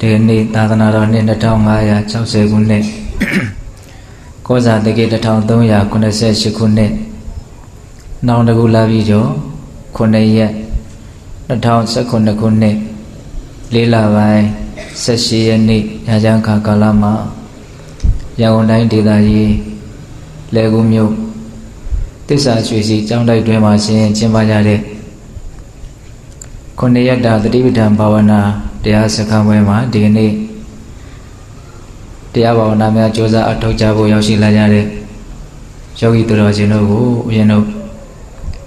ဒီနေ့သာသနာတော်နှစ်2560ခုနှစ်ကောဇာတကိ1388ခုနှစ်နောင်တကူလာပြီကျော်9ရက်2019ခုနှစ်လေးလပိုင်း18ရက်နေ့ညချမ်းခါကာလမှာရန်ကုန်တိုင်းဒေသကြီးလေကူးမြို့တစ္ဆာရွှေစီကျောင်းတိုက်တွင်မှာရှင်ကျင်းပကြတဲ့ခုနှစ်ရက်တာတတိပဋ္ဌာန်ဘာဝနာ တရားစခန်းပွဲမှာဒီကနေ့တရားဘာဝနာများကြိုးစားအထောက်ကြဖို့ရောက်ရှိလာကြတဲ့ယောဂီသူတော်ရှင်တို့ကိုဦးဇင်းတို့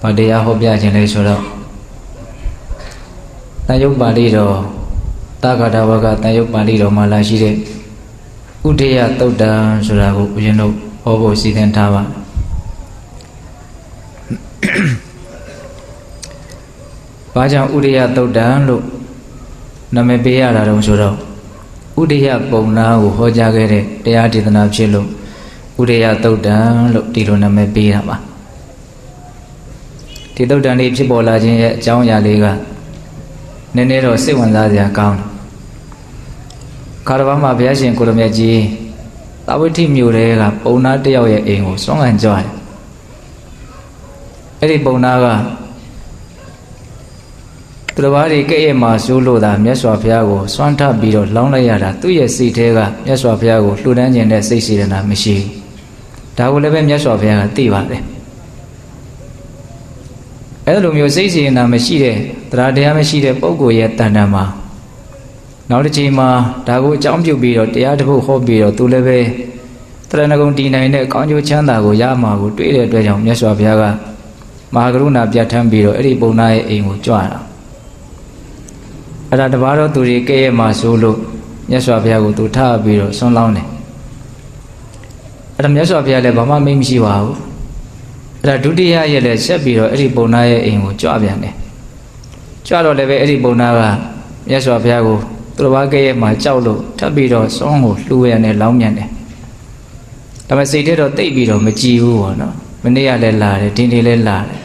ဗာတရားဟောပြခြင်းလဲဆိုတော့တန်ယုတ်ပါဠိတော်တာဂတာဝကတန်ယုတ်ပါဠိတော်မှာလာရှိတဲ့ဥဒေယသုတ်တံဆိုတာကိုဦးဇင်းတို့ဟောဖို့စီစဉ်ထားပါဘာကြောင့်ဥရိယသုတ်တံလို့ နာမည်ပေးရတာတုံးဆိုတော့ဥဒိယပုံနာကိုဟောကြားခဲ့တဲ့တရားဒေသနာဖြစ်လို့ဥဒိယသုတ်တံလို့ဒီလိုနာမည်ပေးတာပါဒီသုတ်တံလေးဖြစ်ပေါ်လာခြင်းရဲ့အကြောင်းအရာလေးကနည်းနည်းတော့စိတ်ဝင်စားစရာကောင်းတယ်ခါရဘာမှာဘုရားရှင်ကိုရမြတ်ကြီးတာဝိထိမြို့တဲကပုံနာတယောက်ရဲ့အိမ်ကိုစွန့်ခံကြွတယ်အဲ့ဒီပုံနာက သူတော်ဘာတွေကဲ့ရဲ့မှာစိုးလို့သာမြတ်စွာဘုရားကိုစွန့်ထပ်ပြီးတော့လောင်းလိုက်ရတာသူ့ရဲ့စိတ်ထဲကမြတ်စွာဘုရားကိုလှူဒန်းခြင်းနဲ့စိတ်စေတနာမရှိဘူးဒါကိုလည်းပဲမြတ်စွာဘုရားကသိပါတယ်အဲ့လိုမျိုးစိတ်စေတနာမရှိတဲ့တရားတရားမရှိတဲ့ပုဂ္ဂိုလ်ရဲ့တဏ္ဍာမှာနောက်တစ်ချိန်မှာဒါကိုအကြောင်းပြုပြီးတော့တရားတစ်ခုဟောပြီးတော့သူလည်းပဲတရဏဂုံတည်နိုင်တဲ့ကောင်းကျိုးချမ်းသာကိုရမှာကိုတွေ့တဲ့အတွက်ကြောင့်မြတ်စွာဘုရားကမဟာကရုဏာပြဋ္ဌာန်းပြီးတော့အဲ့ဒီပုံနာရဲ့အိမ်ကိုကြွတာ အဲ့ဒါတပါးတော့သူတွေကဲ့ရဲ့မှာဆိုလို့မြတ်စွာဘုရားကိုသူထားပြီးတော့ဆွန်းလောင်းတယ်အဲ့ဒါမြတ်စွာဘုရားလည်းဘာမှမိတ်မရှိပါဘူးအဲ့ဒါဒုတိယရဲ့လည်းဆက်ပြီးတော့အဲ့ဒီပုံနာရဲ့အိမ်ကိုကြွပြန်တယ်ကြွတော့လည်းပဲအဲ့ဒီပုံနာကမြတ်စွာဘုရားကိုသူတော်ဘာကဲ့ရဲ့မှာကြောက်လို့ထပ်ပြီးတော့ဆွန်းကိုလှူရနဲ့လောင်းမြန်တယ်ဒါပေမဲ့စိတ်ထဲတော့တိတ်ပြီးတော့မကြည်ဘူးပေါ့နော်မနေ့ကလည်းလာတယ်ဒီနေ့လည်းလာတယ်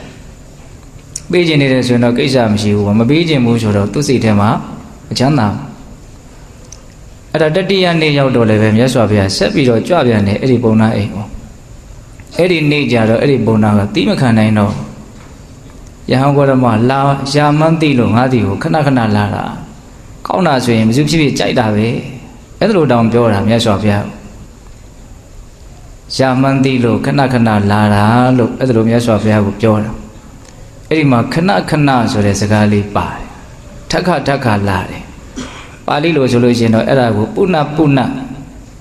ပေးခြင်းနေတယ်ဆိုရင်တော့ကိစ္စမရှိဘူးမပေးခြင်းဘူးဆိုတော့သူ့စိတ်ထဲမှာအချမ်းသာအဲ့ဒါတတိယနေ့ရောက်တော့လည်းပဲမြတ်စွာဘုရားဆက်ပြီးတော့ကြွပြန်တယ်အဲ့ဒီပုံနာအိမ်ကိုအဲ့ဒီနေ့ကြတော့အဲ့ဒီပုံနာကတိမခံနိုင်တော့ယဟန်ကောရမလာရာမန်းသိလို့ငါးတီကိုခဏခဏလာတာကောင်းတာဆိုရင်မစုဖြစ်ဖြစ်ကြိုက်တာပဲအဲ့ဒါလိုတောင်ပြောတာမြတ်စွာဘုရားရာမန်းသိလို့ခဏခဏလာတာလို့အဲ့ဒါလိုမြတ်စွာဘုရားကိုပြောတာ အဲ့ဒီမှာခဏခဏဆိုတဲ့စကားလေးပါတယ်ထက်ခထက်ခလာတယ်ပါဠိလိုဆိုလို့ရှိရင်တော့အဲ့ဒါကိုပုဏ္ဏပုဏ္ဏ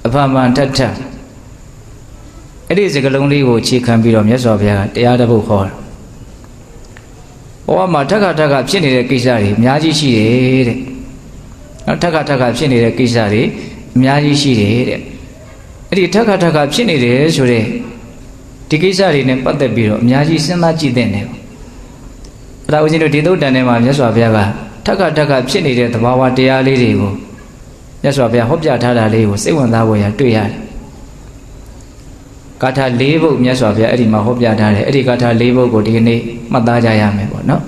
အဖမန်ထထအဲ့ဒီစကားလုံးလေးကိုခြေခံပြီးတော့မြတ်စွာဘုရားကတရားတစ်ပုဒ်ခေါ်တာဘဝမှာထက်ခထက်ခဖြစ်နေတဲ့ကိစ္စတွေအများကြီးရှိတယ်တဲ့နော်ထက်ခထက်ခဖြစ်နေတဲ့ကိစ္စတွေအများကြီးရှိတယ်တဲ့အဲ့ဒီထက်ခထက်ခဖြစ်နေတယ်ဆိုတဲ့ဒီကိစ္စတွေနဲ့ပတ်သက်ပြီးတော့အများကြီးစဉ်းစားကြည့်တဲ့နေအဲ့ ဒါဦးဇင်းတို့ဒီသုတ်တန်ထဲမှာမြတ်စွာဘုရားကထက်ခထက်ခဖြစ်နေတဲ့သဘာဝတရားလေးတွေကိုမြတ်စွာဘုရားဟောပြထားတာလေးကိုစိတ်ဝင်စားဖို့ရတွေ့ရတယ်ဂါထာ၄ဘုတ်မြတ်စွာဘုရားအဲ့ဒီမှာဟောပြထားတယ်အဲ့ဒီဂါထာ၄ဘုတ်ကိုဒီကနေ့မှတ်သားကြရမယ်ပေါ့နော်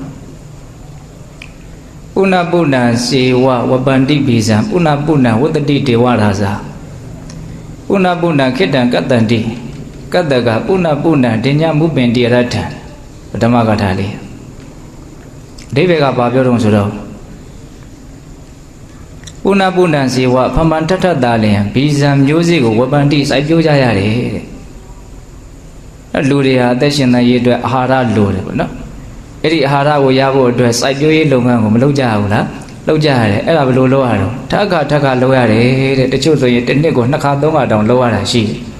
ပုဏ္ဏပုဏ္ဏစေဝဝပန္တိပိဇံပုဏ္ဏပုဏ္ဏဝတ္တတိဒေဝရာဇာပုဏ္ဏပုဏ္ဏခိတ္တံကတ္တန္တိကတ္တကပုဏ္ဏပုဏ္ဏဒိညာမုပင်တိရထံပထမဂါထာလေး အဓိပ္ပာယ်ကဘာပြောတုံးဆိုတော့ပုဏ္ဏပုဏ္ဏဇေဝဖမ္ပန်ထထတာလင်ဘီဇံမျိုးစေ့ကိုဝပန္တိစိုက်ပျိုးကြရတယ်တဲ့လူတွေဟာအသက်ရှင်သန်ရေးအတွက်အာဟာရလိုတယ်ပေါ့နော်အဲ့ဒီအာဟာရကိုရဖို့အတွက်စိုက်ပျိုးရေးလုပ်ငန်းကိုမလုပ်ကြဘူးလားလုပ်ကြရတယ်အဲ့ဒါဘယ်လိုလုပ်ရတော့ထက်ခါထက်ခါလုပ်ရတယ်တဲ့တချို့ဆိုရင်တစ်နှစ်ကိုနှစ်ခါသုံးခါတောင်လုပ်ရတာရှိတယ်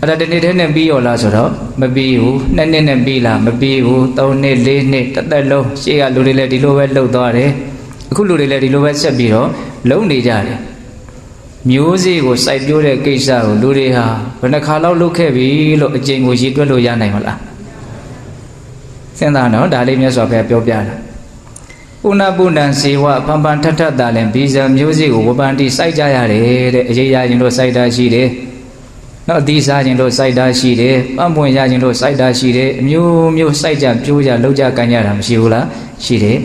အဲ့ဒါတစ်နှစ်တည်းနဲ့ပြီးရောလားဆိုတော့မပြီးဘူးနှစ်နှစ်နဲ့ပြီးလားမပြီးဘူးသုံးနှစ်လေးနှစ်တစ်သက်လုံးရှေ့ကလူတွေလည်းဒီလိုပဲလှုပ်သွားတယ်အခုလူတွေလည်းဒီလိုပဲဆက်ပြီးတော့လုံနေကြတယ်မျိုးစေ့ကိုစိုက်ပျိုးတဲ့ကိစ္စကိုလူတွေဟာဘယ်နှခါလောက်လုပ်ခဲ့ပြီလို့အကျင့်ကိုရည်တွက်လို့ရနိုင်မလားစဉ်းစားတော့ဒါလေးမြတ်စွာဘုရားပြောပြတာပုဏ္ဏပုဏ္ဏစေဝဖန်ဖန်ထထတာလည်းဘီဇံမျိုးစေ့ကိုဝပန္တိစိုက်ကြရတယ်တဲ့အရေးရခြင်းတို့စိုက်တာရှိတယ် နော်အသီးစားခြင်းတို့စိုက်တာရှိတယ်ပန့်ပွင့်ရခြင်းတို့စိုက်တာရှိတယ်အမျိုးမျိုးစိုက်ကြပြိုးကြလှုပ်ကြကန်ကြတာမရှိဘူးလားရှိတယ်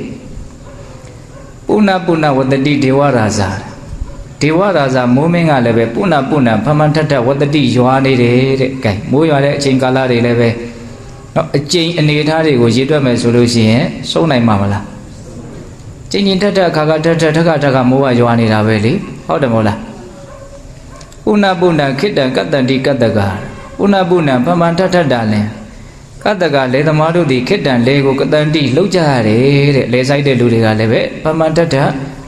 ပုပုဏ္ဏပုဏ္ဏဝတ္တိဒေဝရာဇာဒေဝရာဇာမိုးမင်းကလည်းပဲပုဏ္ဏပုဏ္ဏဖမန်ထထဝတ္တိရွာနေတယ်တဲ့ကဲမိုးရွာတဲ့အချိန်ကာလတွေလည်းပဲနော်အကျိန်အနေထားတွေကိုရည်တွက်မယ်ဆိုလို့ရှိရင်စုံနိုင်မှာမလားကျင်ကျင်ထက်ထက်ခါခါထက်ထက်ထက်ခါထက်ခါမိုးကရွာနေတာပဲလေဟုတ်တယ်မို့လား ပုဏ္ဏပုဏ္ဏခိတ္တကတ္တန္တိကတ္တကပုဏ္ဏပုဏ္ဏဖမန်ထထတာလင်ကတ္တကလေသမားတို့ဒီခိတ္တံလေကိုကတန်တိလောက်ကြရတယ်တဲ့လေဆိုင်တဲ့လူတွေကလည်းပဲဖမန်ထထ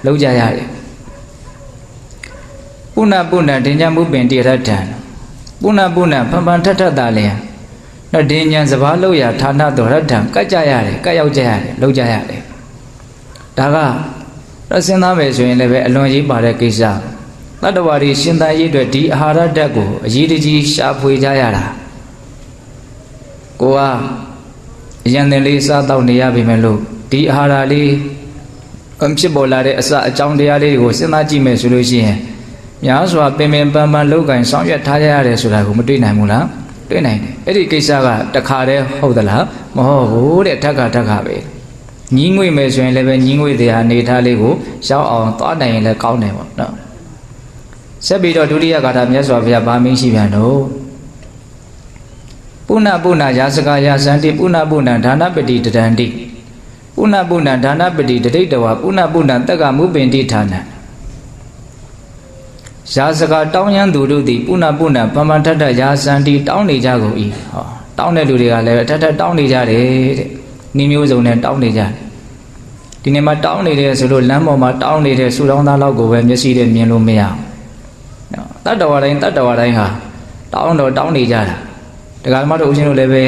လောက်ကြရတယ်ပုဏ္ဏပုဏ္ဏဒိညာမှုပင်တိရတ္တံပုဏ္ဏပုဏ္ဏဖမန်ထထတာလင်တော့ဒိညာစဘာလောက်ရဌာနတော်ရတ္တံကတ်ကြရတယ်ကတ်ရောက်ကြရတယ်လောက်ကြရတယ်ဒါကတော့စဉ်းစားမယ်ဆိုရင်လည်းပဲအလွန်ကြီးပါတဲ့ကိစ္စ တတ္တဝါတွေရှင်သန်ရေးအတွက်ဒီအာဟာရဓာတ်ကိုအရေးတကြီးရှာဖွေကြရတာကိုကအရန်တင်လေးစားတော့နေရပြီမဲ့လို့ဒီအာဟာရလေးအဖြစ်ပေါ်လာတဲ့အစအကြောင်းတရားလေးတွေကိုစဉ်းစားကြည့်မယ်ဆိုလို့ရှိရင်များစွာပင်ပင်ပန်းပန်းလောက်ကင်ဆောင်ရွက်ထားကြရတယ်ဆိုတာကိုမတွေ့နိုင်ဘူးလားတွေ့နိုင်တယ်အဲ့ဒီကိစ္စကတခါတည်းဟုတ်သလားမဟုတ်ဘူးတဲ့ဓာတ်ကဓာတ်ကပဲညီးငွေမယ်ဆိုရင်လည်းပဲညီးငွေတရားအနေထားလေးကိုရောက်အောင်သွားနိုင်ရင်လည်းကောင်းတယ်ပေါ့နော် ဆက်ပြီးတော့ဒုတိယဂါထာမြတ်စွာဘုရားဗာမင်းရှိပြန်တော့ပုဏ္ဏပုဏ္ဏယာစကာယာစန္တိပုဏ္ဏပုဏ္ဏဒါနပတိတရန္တိပုဏ္ဏပုဏ္ဏဒါနပတိတတိတဝပုဏ္ဏပုဏ္ဏတက္ကမုပင်တိဌာနယာစကာတောင်းရန်သူတို့သည်ပုဏ္ဏပုဏ္ဏဗမ္မထထယာစန္တိတောင်းနေကြကုန်၏ဟောတောင်းတဲ့လူတွေကလည်းထထတောင်းနေကြတယ်တဲ့နှီးမျိုးစုံနဲ့တောင်းနေကြတယ်ဒီနေ့မှာတောင်းနေတယ်ဆိုလို့လမ်းပေါ်မှာတောင်းနေတဲ့ဆူတောင်းသားလောက်ကိုပဲမျက်စိနဲ့မြင်လို့မရဘူးနော် တတ္တဝါတိုင်းတတ္တဝါတိုင်းဟာတောင်းတော့တောင်းနေကြတာဒကာမတို့ဦးရှင်တို့လည်းပဲ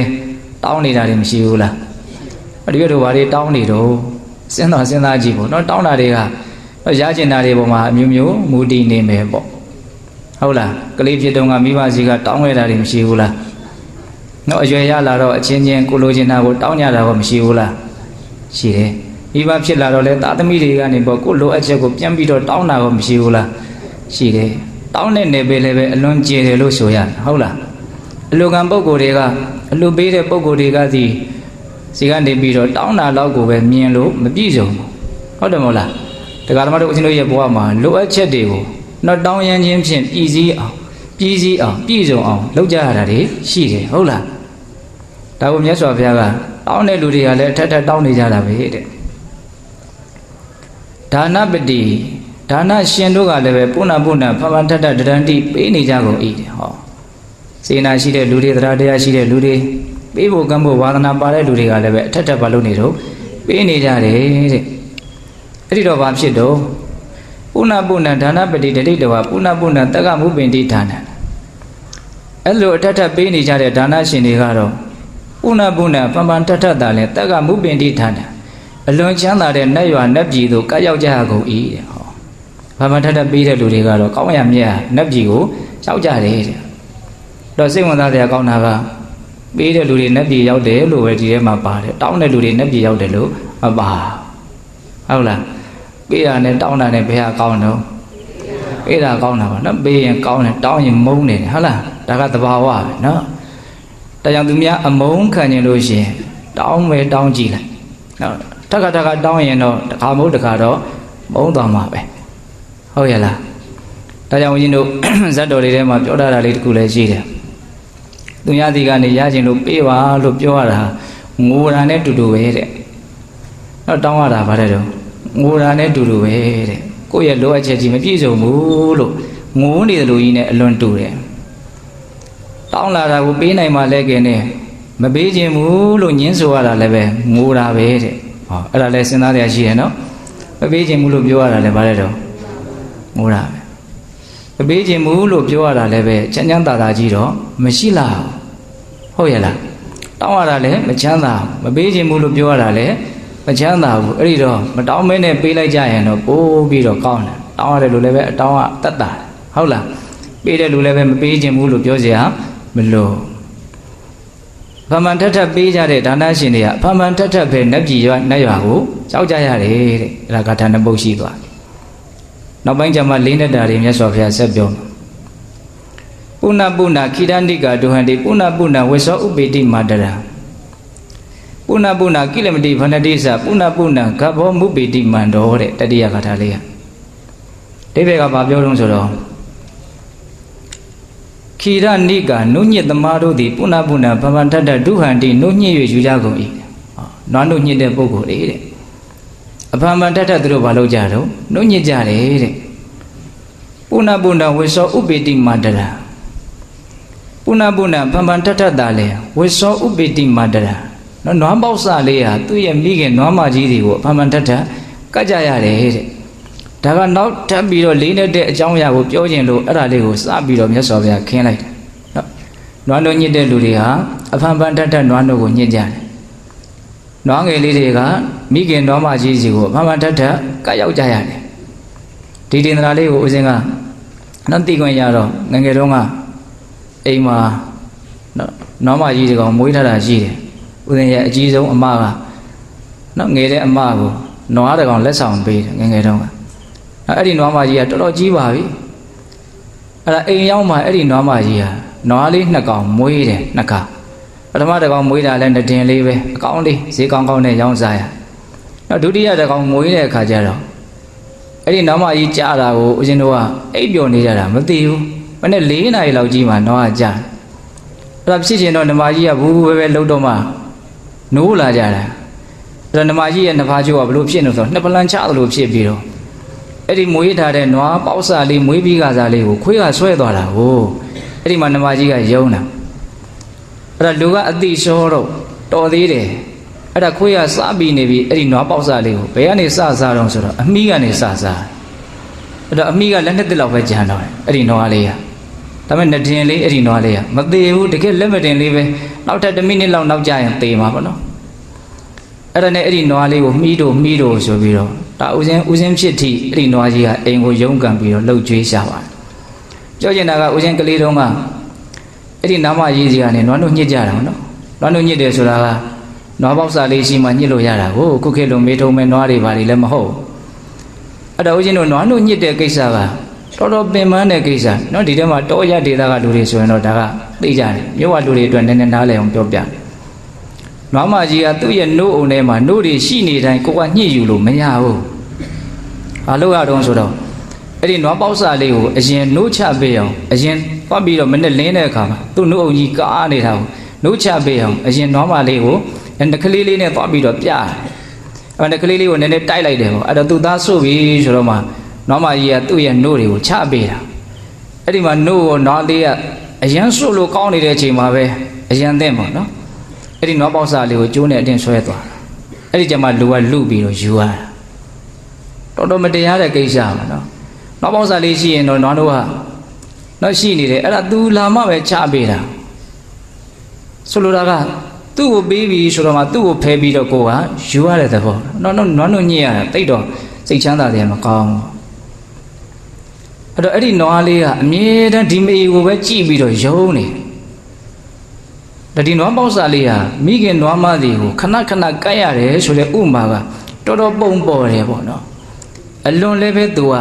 တောင်းနေတာတွေမရှိဘူးလားအဒီတို့ဘာတွေတောင်းနေတော့စဉ်းစားစဉ်းစားကြည့်ပေါ့နော်တောင်းတာတွေကရကျင်တာတွေပေါ်မှာအမျိုးမျိုးမူတည်နေမယ်ပေါ့ဟုတ်လားကလေးဖြစ်တုန်းကမိဘစီကတောင်းခဲ့တာတွေမရှိဘူးလားနော်အရွယ်ရလာတော့အချင်းချင်းကိုလိုချင်တာကိုတောင်းကြတာကောမရှိဘူးလားရှိတယ်မိဘဖြစ်လာတော့လေသာသမီတွေကနေပေါ့ကိုလိုအပ်ချက်ကိုပြန်ပြီးတော့တောင်းတာကောမရှိဘူးလားရှိတယ် တောင်းတဲ့နေပေလည်းပဲအလွန်ကျေတယ်လို့ဆိုရတယ်ဟုတ်လားအလူကံပုံကိုယ်တွေကအလူပေးတဲ့ပုံကိုယ်တွေကစီစီကနေပြီးတော့တောင်းတာလောက်ကိုပဲမြင်လို့မပြည့်စုံဘူးဟုတ်တယ်မဟုတ်လားတရားဓမ္မတို့အရှင်တို့ရဲ့ဘဝမှာလိုအပ်ချက်တွေကိုတော့တောင်းရန်ချင်းဖြင့်ပြည်စည်းအောင်ပြည်စည်းအောင်ပြည့်စုံအောင်လုပ်ကြရတာတွေရှိတယ်ဟုတ်လားဒါကိုမြတ်စွာဘုရားကတောင်းတဲ့လူတွေကလည်းအထက်ထက်တောင်းနေကြတာပဲတဲ့ဒါနပတိ ဒါနရှင်တို့ကလည်းပဲပုဏ္ဏပုဏ္ဏဖမထထတရန္တိပေးနေကြကုန်၏တဲ့ဟောစေနာရှိတဲ့လူတွေတရားတရားရှိတဲ့လူတွေပေးဖို့ကံဖို့ဝါသနာပါတဲ့လူတွေကလည်းပဲအထက်ထက်ပါလို့နေတော့ပေးနေကြတယ်တဲ့အဲ့ဒီတော့ဘာဖြစ်တော့ပုဏ္ဏပုဏ္ဏဒါနပတိတတိတဝပုဏ္ဏပုဏ္ဏတက္ကမုပင်တိဌာနအဲ့လိုအထက်ထက်ပေးနေကြတဲ့ဒါနရှင်တွေကတော့ပုဏ္ဏပုဏ္ဏပံပန်ထထတာလဲတက္ကမုပင်တိဌာနအလွန်ချမ်းသာတဲ့နတ်ရွာနတ်ပြည်သို့ကရောက်ကြကုန်၏တဲ့ဟော ဘာမှထထပေးတဲ့လူတွေကတော့ကောင်းရမြတ်နတ်ပြည်ကိုရောက်ကြတယ်တဲ့တော့စိတ်ဝင်စားစရာကောင်းတာကပေးတဲ့လူတွေနတ်ပြည်ရောက်တယ်လို့ပဲဒီထဲမှာပါတယ်တောင်းတဲ့လူတွေနတ်ပြည်ရောက်တယ်လို့မပါဟုတ်လားပေးတာနဲ့တောင်းတာနဲ့ဘယ်ဟာကောင်းတော့ပေးတာကောင်းတာပါနော်ပေးရင်ကောင်းတယ်တောင်းရင်မုန်းတယ်ဟုတ်လားဒါကသဘာဝပဲနော်ဒါကြောင့်သူများအမုန်းခံကျင်လို့ရှိရင်တောင်းမယ်တောင်းကြည့်လိုက်နော်တခါတခါတောင်းရင်တော့တခါမဟုတ်တခါတော့မုန်းသွားမှာပဲ ဟုတ်ရဲ့လားဒါကြောင့်ဦးဇင်းတို့ဇတ်တော်လေးထဲမှာပြောထားတာလေးတခုလည်းရှိတယ်သူများဒီကနေရခြင်းလို့ပေးပါလို့ပြောရတာငိုတာနဲ့တူတူပဲတဲ့တော့တောင်းရတာဗါတဲ့တော့ငိုတာနဲ့တူတူပဲတဲ့ကိုယ့်ရဲ့လိုအပ်ချက်ကြီးမပြည့်စုံဘူးလို့ငိုနေတယ်လို့ကြီးနဲ့အလွန်တူတယ်တောင်းလာတာကိုပေးနိုင်မှလဲကင်းနေမပေးခြင်းဘူးလို့ညင်းဆိုရတာလည်းပဲငိုတာပဲတဲ့ဟောအဲ့ဒါလည်းစဉ်းစားရရှိတယ်နော်မပေးခြင်းဘူးလို့ပြောရတာလည်းဗါတဲ့တော့ ငိုတာပဲမပေးခြင်းဘူးလို့ပြောရတာလည်းပဲချမ်းချမ်းသာသာကြီးတော့မရှိလားဟုတ်ရဲ့လားတောင်းရတာလည်းမချမ်းသာမပေးခြင်းဘူးလို့ပြောရတာလည်းမချမ်းသာဘူးအဲ့ဒီတော့မတောင်းမဲနဲ့ပေးလိုက်ကြရင်တော့ပိုးပြီးတော့ကောင်းတယ်တောင်းရတယ်လို့လည်းပဲအတောင်းကတတ်တာဟုတ်လားပေးတဲ့လူလည်းပဲမပေးခြင်းဘူးလို့ပြောစရာမလိုဖမန်ထထပေးကြတဲ့ဒါနရှင်တွေကဖမန်ထထပဲနတ်ပြည်ရွာနတ်ရွာကိုကြောက်ကြရတယ်တဲ့အဲ့ဒါကထာနပုတ်ရှိသွား နောက်ပိုင်းကျမှလေးနဲ့တာတွေမြတ်စွာဘုရားဆက်ပြောပုဏ္ဏပုဏ္ဏခိတန္တိကဒုဟန္တိပုဏ္ဏပုဏ္ဏဝေသောဥပေတိမာတရာပုဏ္ဏပုဏ္ဏကိလမတိဖဏတိစပုဏ္ဏပုဏ္ဏဂဘောမုပိတိမန္တောတဲ့တတိယကထာလေးကဒိဗေကဘာပြောတော့ဆိုတော့ခိရနိကာနုညစ်သမားတို့သည်ပုဏ္ဏပုဏ္ဏဗဗန္တတဒုဟန္တိနုညစ်၍ယူကြကုန်၏နွားနုညစ်တဲ့ပုဂ္ဂိုလ်တွေတဲ့ အဖမန္တတသူတို့ဘာလုပ်ကြတော့နုညစ်ကြတယ်တဲ့ပုဏ္ဏပုဏ္ဏဝေသောဥပိတိမန္တရာပုဏ္ဏပုဏ္ဏဗဗန္တတတာလေဝေသောဥပိတိမန္တရာနော်နွားပေါက်စလေးဟာသူ့ရဲ့မိခင်နွားမကြီးတွေကိုအဖမန်တတ်တကတ်ကြရတယ်တဲ့ဒါကနောက်ထပ်ပြီးတော့လေးနဲ့တဲ့အကြောင်းအရာကိုပြောခြင်းလို့အဲ့ဒါလေးကိုစပြီးတော့မြတ်စွာဘုရားခင်းလိုက်တယ်နော်နွားတို့ညစ်တဲ့လူတွေဟာအဖမန်တတ်တနွားတို့ကိုညစ်ကြတယ် နွားငယ်လေးတွေကမိခင်နွားမကြီးစီကိုအဖမန်တတ်တကတ်ရောက်ကြရတယ်ဒီတင်္ဒရာလေးကိုဦးစင်းကနော်သိခွင့်ရတော့ငငယ်တုန်းကအိမ်မှာနော်နွားမကြီးတွေကောင်မွေးထားတာရှိတယ်ဦးဇင်းရဲ့အကြီးဆုံးအမကနော်ငယ်တဲ့အမကိုနွားတကောင်လက်ဆောင်ပေးတယ်ငယ်ငယ်တုန်းကအဲ့ဒီနွားမကြီးကတော်တော်ကြီးပါပြီအဲ့ဒါအိမ်ရောက်မှအဲ့ဒီနွားမကြီးဟာနွားလေးနှစ်ကောင်မွေးတယ်နှစ်ကောင် ပထမတကောင်မွေးတာလဲနှစ်တင်လေးပဲအကောင်လေးဈေးကောင်းကောင်းနဲ့ရောင်းစားရနောက်ဒုတိယတကောင်မွေးတဲ့အခါကျတော့အဲ့ဒီနွားမကြီးကြားတာကိုဦးဇင်းတို့ကအိပ်ပျော်နေကြတာမသိဘူးမနေ့၄နာရီလောက်ကြီးမှနွားကကြားအဲ့ဒါဖြစ်ချင်တော့ဓမ္မကြီးကဘူးဘူးပဲပဲလှုပ်တော့မှနိုးလာကြတာအဲ့တော့နမကြီးရဲ့နှစ်ဖားချိုးကဘလို့ဖြစ်နေဆိုနှစ်ပလန်ချသလိုဖြစ်ပြီးတော့အဲ့ဒီမွေးထားတဲ့နွားပေါက်စာလေးမွေးပြီးကစားလေးကိုခွေးကဆွဲသွားတာဟိုအဲ့ဒီမှာနမကြီးကယုံတာ အဲ့ဒါလူကအတိလျှောတော့တော်သေးတယ်အဲ့ဒါခွေးကစားပြီးနေပြီအဲ့ဒီနွားပေါက်စာလေးကိုဘယ်ကနေစစားတော့ဆိုတော့အမိကနေစစားအဲ့တော့အမိကလက်နှစ်တစ်လောက်ပဲကြမ်းတော့တယ်အဲ့ဒီနွားလေးကဒါပေမဲ့နှတင်လေးအဲ့ဒီနွားလေးကမသေးဘူးတကယ်လက်မတင်လေးပဲနောက်ထပ်1မိနစ်လောက်နောက်ကျရင်သေမှာပေါ့နော်အဲ့ဒါနဲ့အဲ့ဒီနွားလေးကိုမှီးတို့မှီးတို့ဆိုပြီးတော့ဒါဥစဉ်ဥစဉ်ဖြစ်ထိအဲ့ဒီနွားကြီးကအိမ်ကိုရုန်းကန်ပြီးတော့လှုပ်ကြွေးရှာပါတယ်ပြောချင်တာကဥစဉ်ကလေးတုန်းက အဲ့ဒီနာမရေးစီကနေနွားတို့ညှစ်ကြတာနော်နွားတို့ညှစ်တယ်ဆိုတာကနွားပေါက်စာလေးရှိမှညှစ်လို့ရတာကိုခုခေတ်လိုမေးထုံမဲ့နွားတွေဘာတွေလည်းမဟုတ်အဲ့တော့ဦးဇင်းတို့နွားတို့ညှစ်တဲ့ကိစ္စကတော်တော်ပင်ပန်းတဲ့ကိစ္စနော်ဒီထဲမှာတောရဒေသကလူတွေဆိုရင်တော့ဒါကသိကြတယ်မြို့ဝလူတွေအတွက်နည်းနည်းနားလည်အောင်ပြောပြတယ်နွားမကြီးကသူ့ရဲ့နှုတ်အုံထဲမှာနှုတ်တွေရှိနေတိုင်းကိုကညှစ်ယူလို့မရဘူး။ဘာလို့ရတော့ဆိုတော့အဲ့ဒီနွားပေါက်စာလေးကိုအရင်နှုတ်ချပေးအောင်အရင် ပတ်ပြီးတော့မနဲ့လင်းတဲ့အခါမှာသူ့နှုတ်အုံကြီးကားနေတာကိုနှုတ်ချပေးအောင်အရင်နွားမလေးကိုနှကလေးလေးနဲ့ပတ်ပြီးတော့ပြတယ်အဲ့နှကလေးလေးကိုနည်းနည်းတိုက်လိုက်တယ်ပေါ့အဲ့တော့သူ့သားဆုပ်ပြီဆိုတော့မှနွားမကြီးကသူ့ရဲ့နှုတ်တွေကိုချပေးတာအဲ့ဒီမှာနှုတ်ကိုနွားလေးကအရန်ဆုပ်လို့ကောင်းနေတဲ့အချိန်မှာပဲအရန်သိမ့်ပေါ့နော်အဲ့ဒီနွားပေါက်စာလေးကိုကျိုးနဲ့အတင်းဆွဲသွားတာအဲ့ဒီကျမှလူကလူပြီးတော့ယူရတာတော်တော်မတရားတဲ့ကိစ္စပါနော်နွားပေါက်စာလေးရှိရင်တော့နွားတို့က တော့ရှိနေတယ်အဲ့ဒါ तू လာမှပဲချပေးတာဆိုလိုတာကသူ့ကိုပေးပြီးဆိုတော့မှသူ့ကိုဖဲပြီးတော့ကိုကယူရတဲ့သဘောနော်နော်နွားတို့ညစ်ရတာတိတ်တော့စိတ်ချမ်းသာတယ်မကောင်းဘူးအဲ့တော့အဲ့ဒီနွားလေးကအမြဲတမ်းဒီမေကိုပဲကြည့်ပြီးတော့ယုံနေတယ်ဒါဒီနွားပေါက်စာလေးဟာမိခင်နွားမသည်ကိုခဏခဏကတ်ရတယ်ဆိုတဲ့ဥမာကတော်တော်ပုံပေါ်တယ်ပေါ့နော်အလွန်လည်းပဲသူက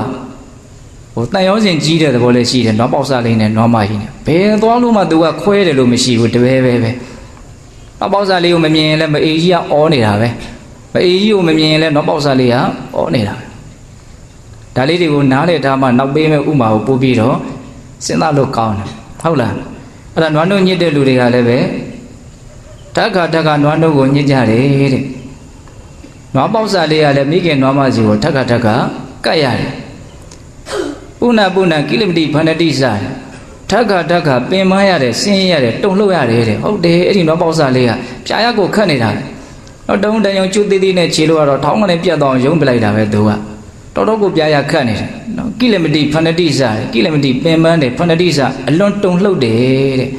ဟိုတန်ရောစင်ကြီးတဲ့သဘောလည်းရှိတယ်နွားပေါက်စာလေးနဲ့နွားမကြီးနဲ့ဘယ်သွားလို့မှသူကခွဲတယ်လို့မရှိဘူးတပဲပဲပဲနွားပေါက်စာလေးကိုမမြင်ရင်လည်းမအေးကြီးကအောနေတာပဲမအေးကြီးကိုမမြင်ရင်လည်းနွားပေါက်စာလေးကအောနေတာပဲဒါလေးတွေကိုနားလေထားမှနောက်ပေးမဲ့ဥမာကိုပို့ပြီးတော့စဉ်းစားလို့ကောင်းတယ်ဟုတ်လားအဲ့ဒါနွားနှုတ်ညစ်တဲ့လူတွေကလည်းပဲတက္ကတက္ကနွားနှုတ်ကိုညစ်ကြတယ်တဲ့နွားပေါက်စာလေးကလည်းမိခင်နွားမစီကိုတက္ကတက္ကကတ်ရတယ် ပုဏ္ဏပုဏ္ဏကိလမတိဗန္ဒတိစာထက္ကထက္ကပင်မရတယ်ဆင်းရတယ်တုံလှုပ်ရတယ်တဲ့ဟုတ်တယ်အဲ့ဒီနွားပေါက်စာလေးကပြာရကိုခတ်နေတာတော့တုံးတန်ရုံကျွတ်သေးသေးနဲ့ခြေလို့ကတော့ထောင်းကနေပြတ်တော့ရုံးပလိုက်တာပဲသူကတော်တော်ကိုပြာရခတ်နေတယ်နော်ကိလမတိဖန္ဒတိစာကိလမတိပင်ပန်းတယ်ဖန္ဒတိစာအလွန်တုံလှုပ်တယ်တဲ့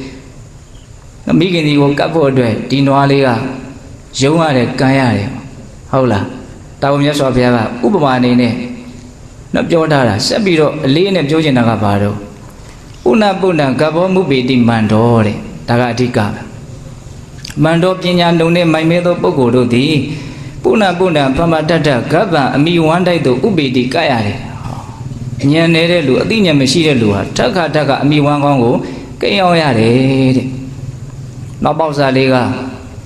မိခင်ဒီကိုကတ်ဖို့အတွက်ဒီနွားလေးကယုံရတယ်ကံရတယ်ဟုတ်လားတာဝန်မြတ်စွာဘုရားကဥပမာအနေနဲ့ နော်ပြောထားတာဆက်ပြီးတော့အလေးနဲ့ပြောချင်တာကဘာတော့ဥဏပုဏ္ဏကဘောမုပေတိမန္တောတဲ့ဒါကအဓိကပဲမန္တောပညာလုံနဲ့မိုင်မဲသောပုဂ္ဂိုလ်တို့သည်ပုဏ္ဏပုဏ္ဏပမတတ္တဂဗ္ဗံအမိဝမ်းတိုက်သို့ဥပေတိကရတယ်ဉာဏ်နေတဲ့လူအသိဉာဏ်မရှိတဲ့လူဟာထက်ခါထက်ခါအမိဝမ်းကောင်းကိုကိန်းအောင်ရတယ်တဲ့နောက်ပေါက်စားလေးက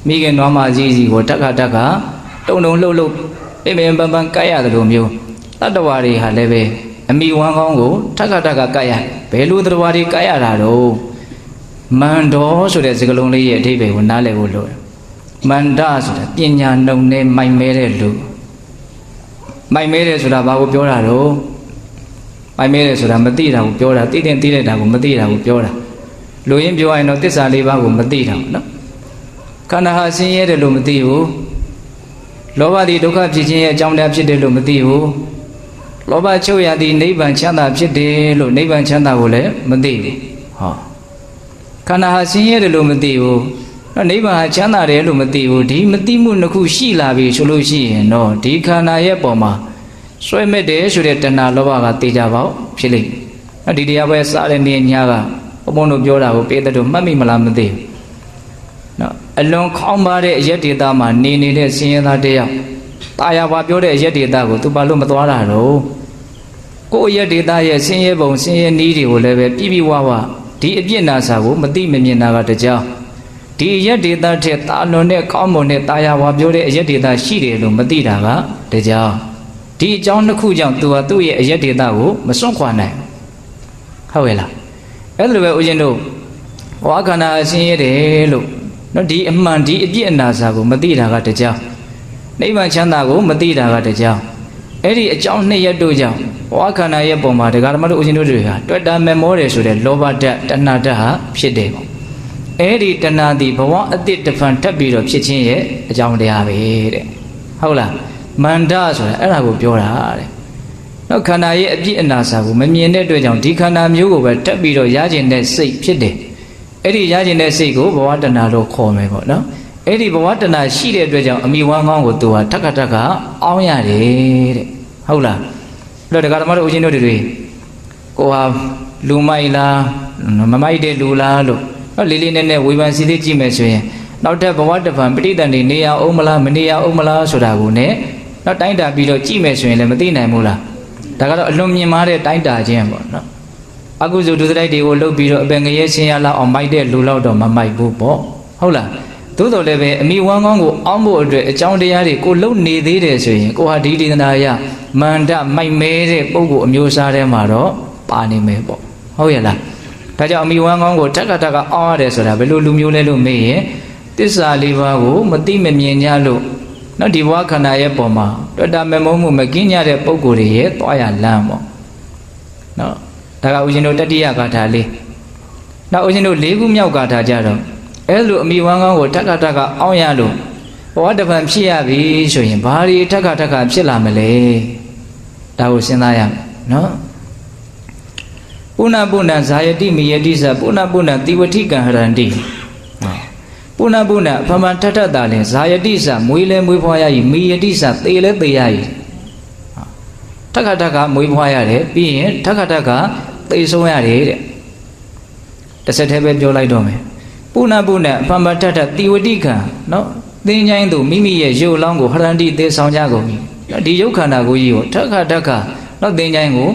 မိခင်နွားမကြီးစီကိုတက်ခါတက်ခါတုံတုံလှုပ်လှုပ်ပြင်းပြင်းပန်းပန်းကတ်ရတယ်လို့မျိုး တတ္တဝါတွေဟာလည်းပဲအမိဝမ်းကောင်းကိုတက်ခါတက်ကကတ်ရဘယ်လိုတတ္တဝါတွေကတ်ရတာတော့မန္တောဆိုတဲ့စကားလုံးလေးရဲ့အဓိပ္ပာယ်ကိုနားလည်ဖို့လိုတယ်မန္တဆိုတာပညာနှုံနဲ့မိုက်မဲတဲ့လူမိုက်မဲတယ်ဆိုတာဘာကိုပြောတာတော့မိုက်မဲတယ်ဆိုတာမသိတာကိုပြောတာသိတဲ့သိတဲ့တာကိုမသိတာကိုပြောတာလူရင်းပြောရင်တော့တစ္ဆာလေးပါးကိုမသိတာဘူးနော်ခန္ဓာဟာဆင်းရဲတယ်လို့မသိဘူးလောဘသည်ဒုက္ခဖြစ်ခြင်းရဲ့အကြောင်းတရားဖြစ်တယ်လို့မသိဘူး လောဘချုပ်ရသည်နိဗ္ဗာန်ချမ်းသာဖြစ်တယ်လို့နိဗ္ဗာန်ချမ်းသာကိုလည်းမသိဘူးဟောခန္ဓာဟာဆင်းရဲတယ်လို့မသိဘူးတော့နိဗ္ဗာန်ဟာချမ်းသာတယ်လို့မသိဘူးဒီမသိမှုနှစ်ခုရှိလာပြီဆိုလို့ရှိရင်တော့ဒီခန္ဓာရဲ့ပုံမှာဆွဲမဲ့တယ်ဆိုတဲ့တဏှာလောဘကတေချာပေါက်ဖြစ်လိမ့်မယ်။အဲ့ဒီတရားပဲစားတဲ့နေညာကဘုံဘုံတို့ပြောတာကိုပေးတဲ့တို့မှတ်မိမလားမသိဘူး။နော်အလွန်ခေါင်းပါတဲ့အရက်ဒေတာမှာနေနေတဲ့စင်ရသားတယောက်တာယာဘာပြောတဲ့အရက်ဒေတာကိုသူဘာလို့မသွားတာတော့ ကိုယ့်အရက်ဒေတာရဲ့စင်ရဲပုံစင်ရဲနီးတွေကိုလည်းပဲပြပြဝဝဒီအပြစ်နာစာကိုမသိမမြင်တာကတကြောင်ဒီအရက်ဒေတာထက်တာလွန်တဲ့ကောင်းမွန်တဲ့တာယာဘာပြောတဲ့အရက်ဒေတာရှိတယ်လို့မသိတာကတကြောင်ဒီအကြောင်းတစ်ခုကြောင့်သူဟာသူ့ရဲ့အရက်ဒေတာကိုမစွန့်ခွာနိုင်ဟုတ်ရဲ့လားအဲ့လိုပဲဦးဇင်းတို့ဝါခန္ဓာအရှင်းရတယ်လို့နော်ဒီအမှန်ဒီအပြစ်အနာစာကိုမသိတာကတကြောင်နိဗ္ဗာန်ချမ်းသာကိုမသိတာကတကြောင် အဲ့ဒီအကြောင်းနှစ်ရက်တို့ကြောင့်ဝါခန္ဓာရဲ့ပုံမှာဒကာဓမ္မတို့ဦးဇင်းတို့တွေဟာတွေ့တာမေမောတယ်ဆိုတဲ့လောဘဓာတ်တဏှာဓာတ်ဟာဖြစ်တယ်ပေါ့အဲ့ဒီတဏှာဒီဘဝအတိတ်တဖန်ထပ်ပြီးတော့ဖြစ်ခြင်းရဲ့အကြောင်းတရားပဲတဲ့ဟုတ်လားမန္တဆိုတာအဲ့ဒါကိုပြောတာတဲ့နောက်ခန္ဓာရဲ့အပြည့်အနာစာကိုမမြင်တဲ့အတွက်ကြောင့်ဒီခန္ဓာမျိုးကိုပဲတက်ပြီးတော့ရကျင်တဲ့စိတ်ဖြစ်တယ်အဲ့ဒီရကျင်တဲ့စိတ်ကိုဘဝတဏှာလို့ခေါ်မယ်ပေါ့နော် အဲ့ဒီဘဝတဏှာရှိတဲ့အတွက်ကြောင့်အမိဝမ်းကောင်းကိုသူဟာထက်ခါထက်ခါအောင်းရတယ်တဲ့ဟုတ်လားအဲ့တော့ဒကာဓမ္မတို့ဦးချင်းတို့တွေကိုဟာလူမိုက်လားမမိုက်တဲ့လူလားလို့နော်လေးလေးနက်နက်ဝေဖန်စီလေးကြည့်မယ်ဆိုရင်နောက်ထပ်ဘဝတပံပဋိသန္ဓေနေရအောင်မလားမနေရအောင်မလားဆိုတာကို ਨੇ နောက်တိုင်းတာပြီးတော့ကြည့်မယ်ဆိုရင်လည်းမသိနိုင်ဘူးလားဒါကတော့အလွန်မြင်မာတဲ့တိုင်းတာခြင်းပေါ့နော်အကုသိုလ်ဒုစရိုက်တွေကိုလှုပ်ပြီးတော့အပင်ငရဲဆင်းရလောက်အောင်မိုက်တဲ့လူလောက်တော့မမိုက်ဘူးပေါ့ဟုတ်လား သို့တော်လည်းပဲအမိဝမ်းကောင်းကိုအောင်းဖို့အတွက်အကြောင်းတရားတွေကိုလှုပ်နေသေးတယ်ဆိုရင်ကိုဟာဒီဒေသနာယမန္တမိုက်မဲတဲ့ပုံကိုအမျိုးစားထဲမှာတော့ပါနေမယ်ပေါ့ဟုတ်ရဲ့လားဒါကြောင့်အမိဝမ်းကောင်းကိုတက်ကတက်ကအောင်းရတယ်ဆိုတာဘယ်လိုလူမျိုးလဲလို့မေးရင်တစ္ဆာလေးပါးကိုမသိမမြင်ကြလို့နော်ဒီဘဝခန္ဓာရဲ့ပုံမှာတွေ့တာမမုံမှုမကင်းကြတဲ့ပုံကိုယ်တွေရဲ့သွားရလမ်းပေါ့နော်ဒါကဦးဇင်းတို့တတိယဂါထာလေးနောက်ဦးဇင်းတို့၄ခုမြောက်ဂါထာကြတော့ အဲလိုအမိဝမ်းကောင်းကိုတက်ကတက်ကအောင်းရလို့ဘဝတပံဖြစ်ရပြီဆိုရင်ဘာတွေတက်ကတက်ကဖြစ်လာမလဲဒါကိုစဉ်းစားရမယ်နော်ပုဏ္ဏပုဏ္ဏဇာယတိမိယတိသပုဏ္ဏပုဏ္ဏတိဝတိကံဟရန္တိပုဏ္ဏပုဏ္ဏဖမန်ထထတာလင်ဇာယတိသမွေးလဲမွေးဖွားရည်မိယတိသသေလဲသေရည်ထက်ခါထက်ခါမွေးဖွားရတယ်ပြီးရင်ထက်ခါထက်ခါသေဆုံးရတယ်တဲ့တစ်ဆက်တည်းပဲပြောလိုက်တော့မယ် ပုဏ္ဏပုဏ္ဏဖမန်ထထတိဝတိကံနော်သင်ချိုင်းသူမိမိရဲ့ရုပ်လောင်းကိုဟရန္တိသေဆောင်ကြကုန်ပြီဒီရုပ်ခန္ဓာကိုကြီးကိုထက်ခါထက်ခါနော်သင်ချိုင်းကို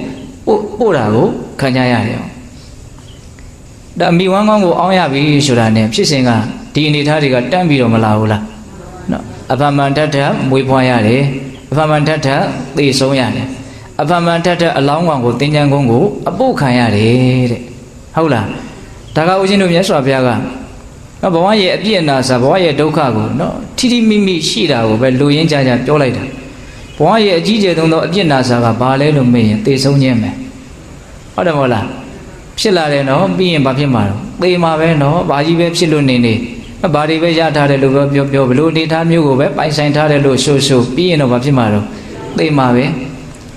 ပို့ပို့တာကိုခံကြရတယ်ဒါမိဝမ်းကောင်းကိုအောင်းရပြီဆိုတာ ਨੇ ဖြစ်စဉ်ကဒီအနေထားတွေကတန်းပြီးတော့မလာဘူးလားနော်အဖမန်ထထမွေးဖွားရတယ်အဖမန်ထထသေဆုံးရတယ်အဖမန်ထထအလောင်းကောင်ကိုသင်္ကြန်ကုန်းကိုအပုတ်ခံရတယ်တဲ့ဟုတ်လားဒါကဦးဇင်းတို့မြတ်စွာဘုရားက နော်ဘဝရဲ့အပြည့်အနာစာဘဝရဲ့ဒုက္ခကိုနော်ထိထိမိမိရှိတာကိုပဲလူရင်းကြကြပြောလိုက်တာဘဝရဲ့အကြီးကျယ်ဆုံးသောအပြည့်အနာစာကဘာလဲလို့မေးရင်သေဆုံးခြင်းပဲဟုတ်တယ်မဟုတ်လားဖြစ်လာတယ်နော်ပြီးရင်ဘာဖြစ်မှာတော့သေမှာပဲနော်ဘာကြီးပဲဖြစ်လို့နေနေဘာတွေပဲရထားတယ်လို့ပြောပြောပြောဘလို့အနေထားမျိုးကိုပဲပိုင်ဆိုင်ထားတယ်လို့ဆိုဆိုပြီးရင်တော့ဘာဖြစ်မှာတော့သေမှာပဲ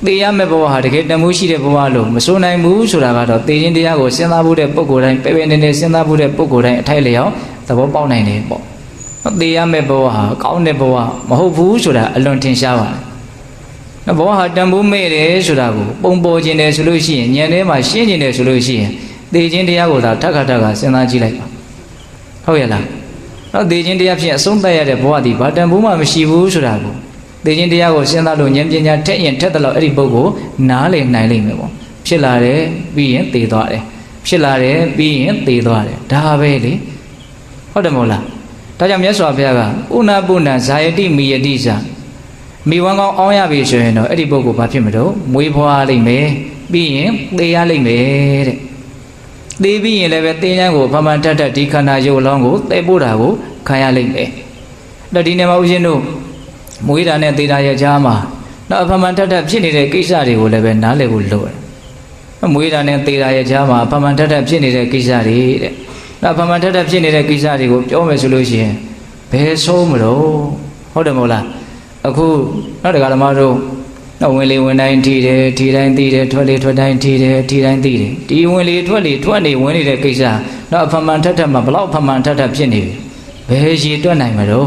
သေရမယ့်ဘဝဟာတကယ်တမှုရှိတဲ့ဘဝလို့မဆိုနိုင်ဘူးဆိုတာကတော့သေခြင်းတရားကိုစဉ်းစားဖို့တဲ့ပုဂ္ဂိုလ်တိုင်းပဲပဲနေနေစဉ်းစားဖို့တဲ့ပုဂ္ဂိုလ်တိုင်းအထိုက်လျောက် သဘောပေါက်နိုင်တယ်ပေါ့သေရမယ့်ဘဝဟာကောင်းတဲ့ဘဝမဟုတ်ဘူးဆိုတာအလွန်ထင်ရှားပါတယ်ဘဝဟာတန်ဖိုးမဲ့တယ်ဆိုတာကိုပုံပေါ်ခြင်းတယ်ဆိုလို့ရှိရင်ဉာဏ်ထဲမှာရှင်းခြင်းတယ်ဆိုလို့ရှိရင်သေခြင်းတရားကိုသာထက်ခါထက်ခါစဉ်းစားကြည့်လိုက်ပါဟုတ်ရဲ့လားတော့သေခြင်းတရားဖြင့်အဆုံးသတ်ရတဲ့ဘဝဒီဘာတန်ဖိုးမှမရှိဘူးဆိုတာကိုသေခြင်းတရားကိုစဉ်းစားလို့ဉာဏ်ပညာထက်ရင်ထက်တယ်လို့အဲ့ဒီပုဂ္ဂိုလ်နားလည်နိုင်လိမ့်မယ်ပေါ့ဖြစ်လာတယ်ပြီးရင်သေသွားတယ်ဖြစ်လာတယ်ပြီးရင်သေသွားတယ်ဒါပဲလေ ဟုတ်တယ်မဟုတ်လားဒါကြောင့်မြတ်စွာဘုရားကဥနာပုဏ္ဏဇာယတိမိယတိစာမိဝမ်းကောင်းအောင်းရပြီဆိုရင်တော့အဲ့ဒီပုဂ္ဂိုလ်ဘာဖြစ်မလို့မွေးဖွားလိမ့်မယ်ပြီးရင်သေရလိမ့်မယ်တဲ့သေပြီးရင်လည်းပဲသေချမ်းကိုဖမှန်တတ်တတ်ဒီခန္ဓာရုပ်အလောင်းကိုသေပို့တာကိုခံရလိမ့်မယ်တော့ဒီနေ့မှာဦးဇင်းတို့မွေးတာနဲ့သေတာရဲ့ကြားမှာတော့ဖမှန်တတ်တတ်ဖြစ်နေတဲ့ကိစ္စတွေကိုလည်းပဲနားလည်ဖို့လိုတယ်မွေးတာနဲ့သေတာရဲ့ကြားမှာဖမှန်တတ်တတ်ဖြစ်နေတဲ့ကိစ္စတွေတဲ့ တော့ဖမှန်တတ်တတ်ဖြစ်နေတဲ့ကိစ္စတွေကိုပြောမယ်ဆိုလို့ရှိရင်ဘယ်ဆိုးမလို့ဟုတ်တယ်မဟုတ်လားအခုနောက်တက္ကသမားတို့တော့ဝင်လေဝင်တိုင်းထီတယ်ထီတိုင်းသိတယ်ထွက်လေထွက်တိုင်းထီတယ်ထီတိုင်းသိတယ်ဒီဝင်လေထွက်လေထွက်နေဝင်နေတဲ့ကိစ္စတော့အဖမှန်ထက်ထက်မှာဘလောက်ဖမှန်ထက်ထက်ဖြစ်နေပြီဘယ်ရည်တွက်နိုင်မလို့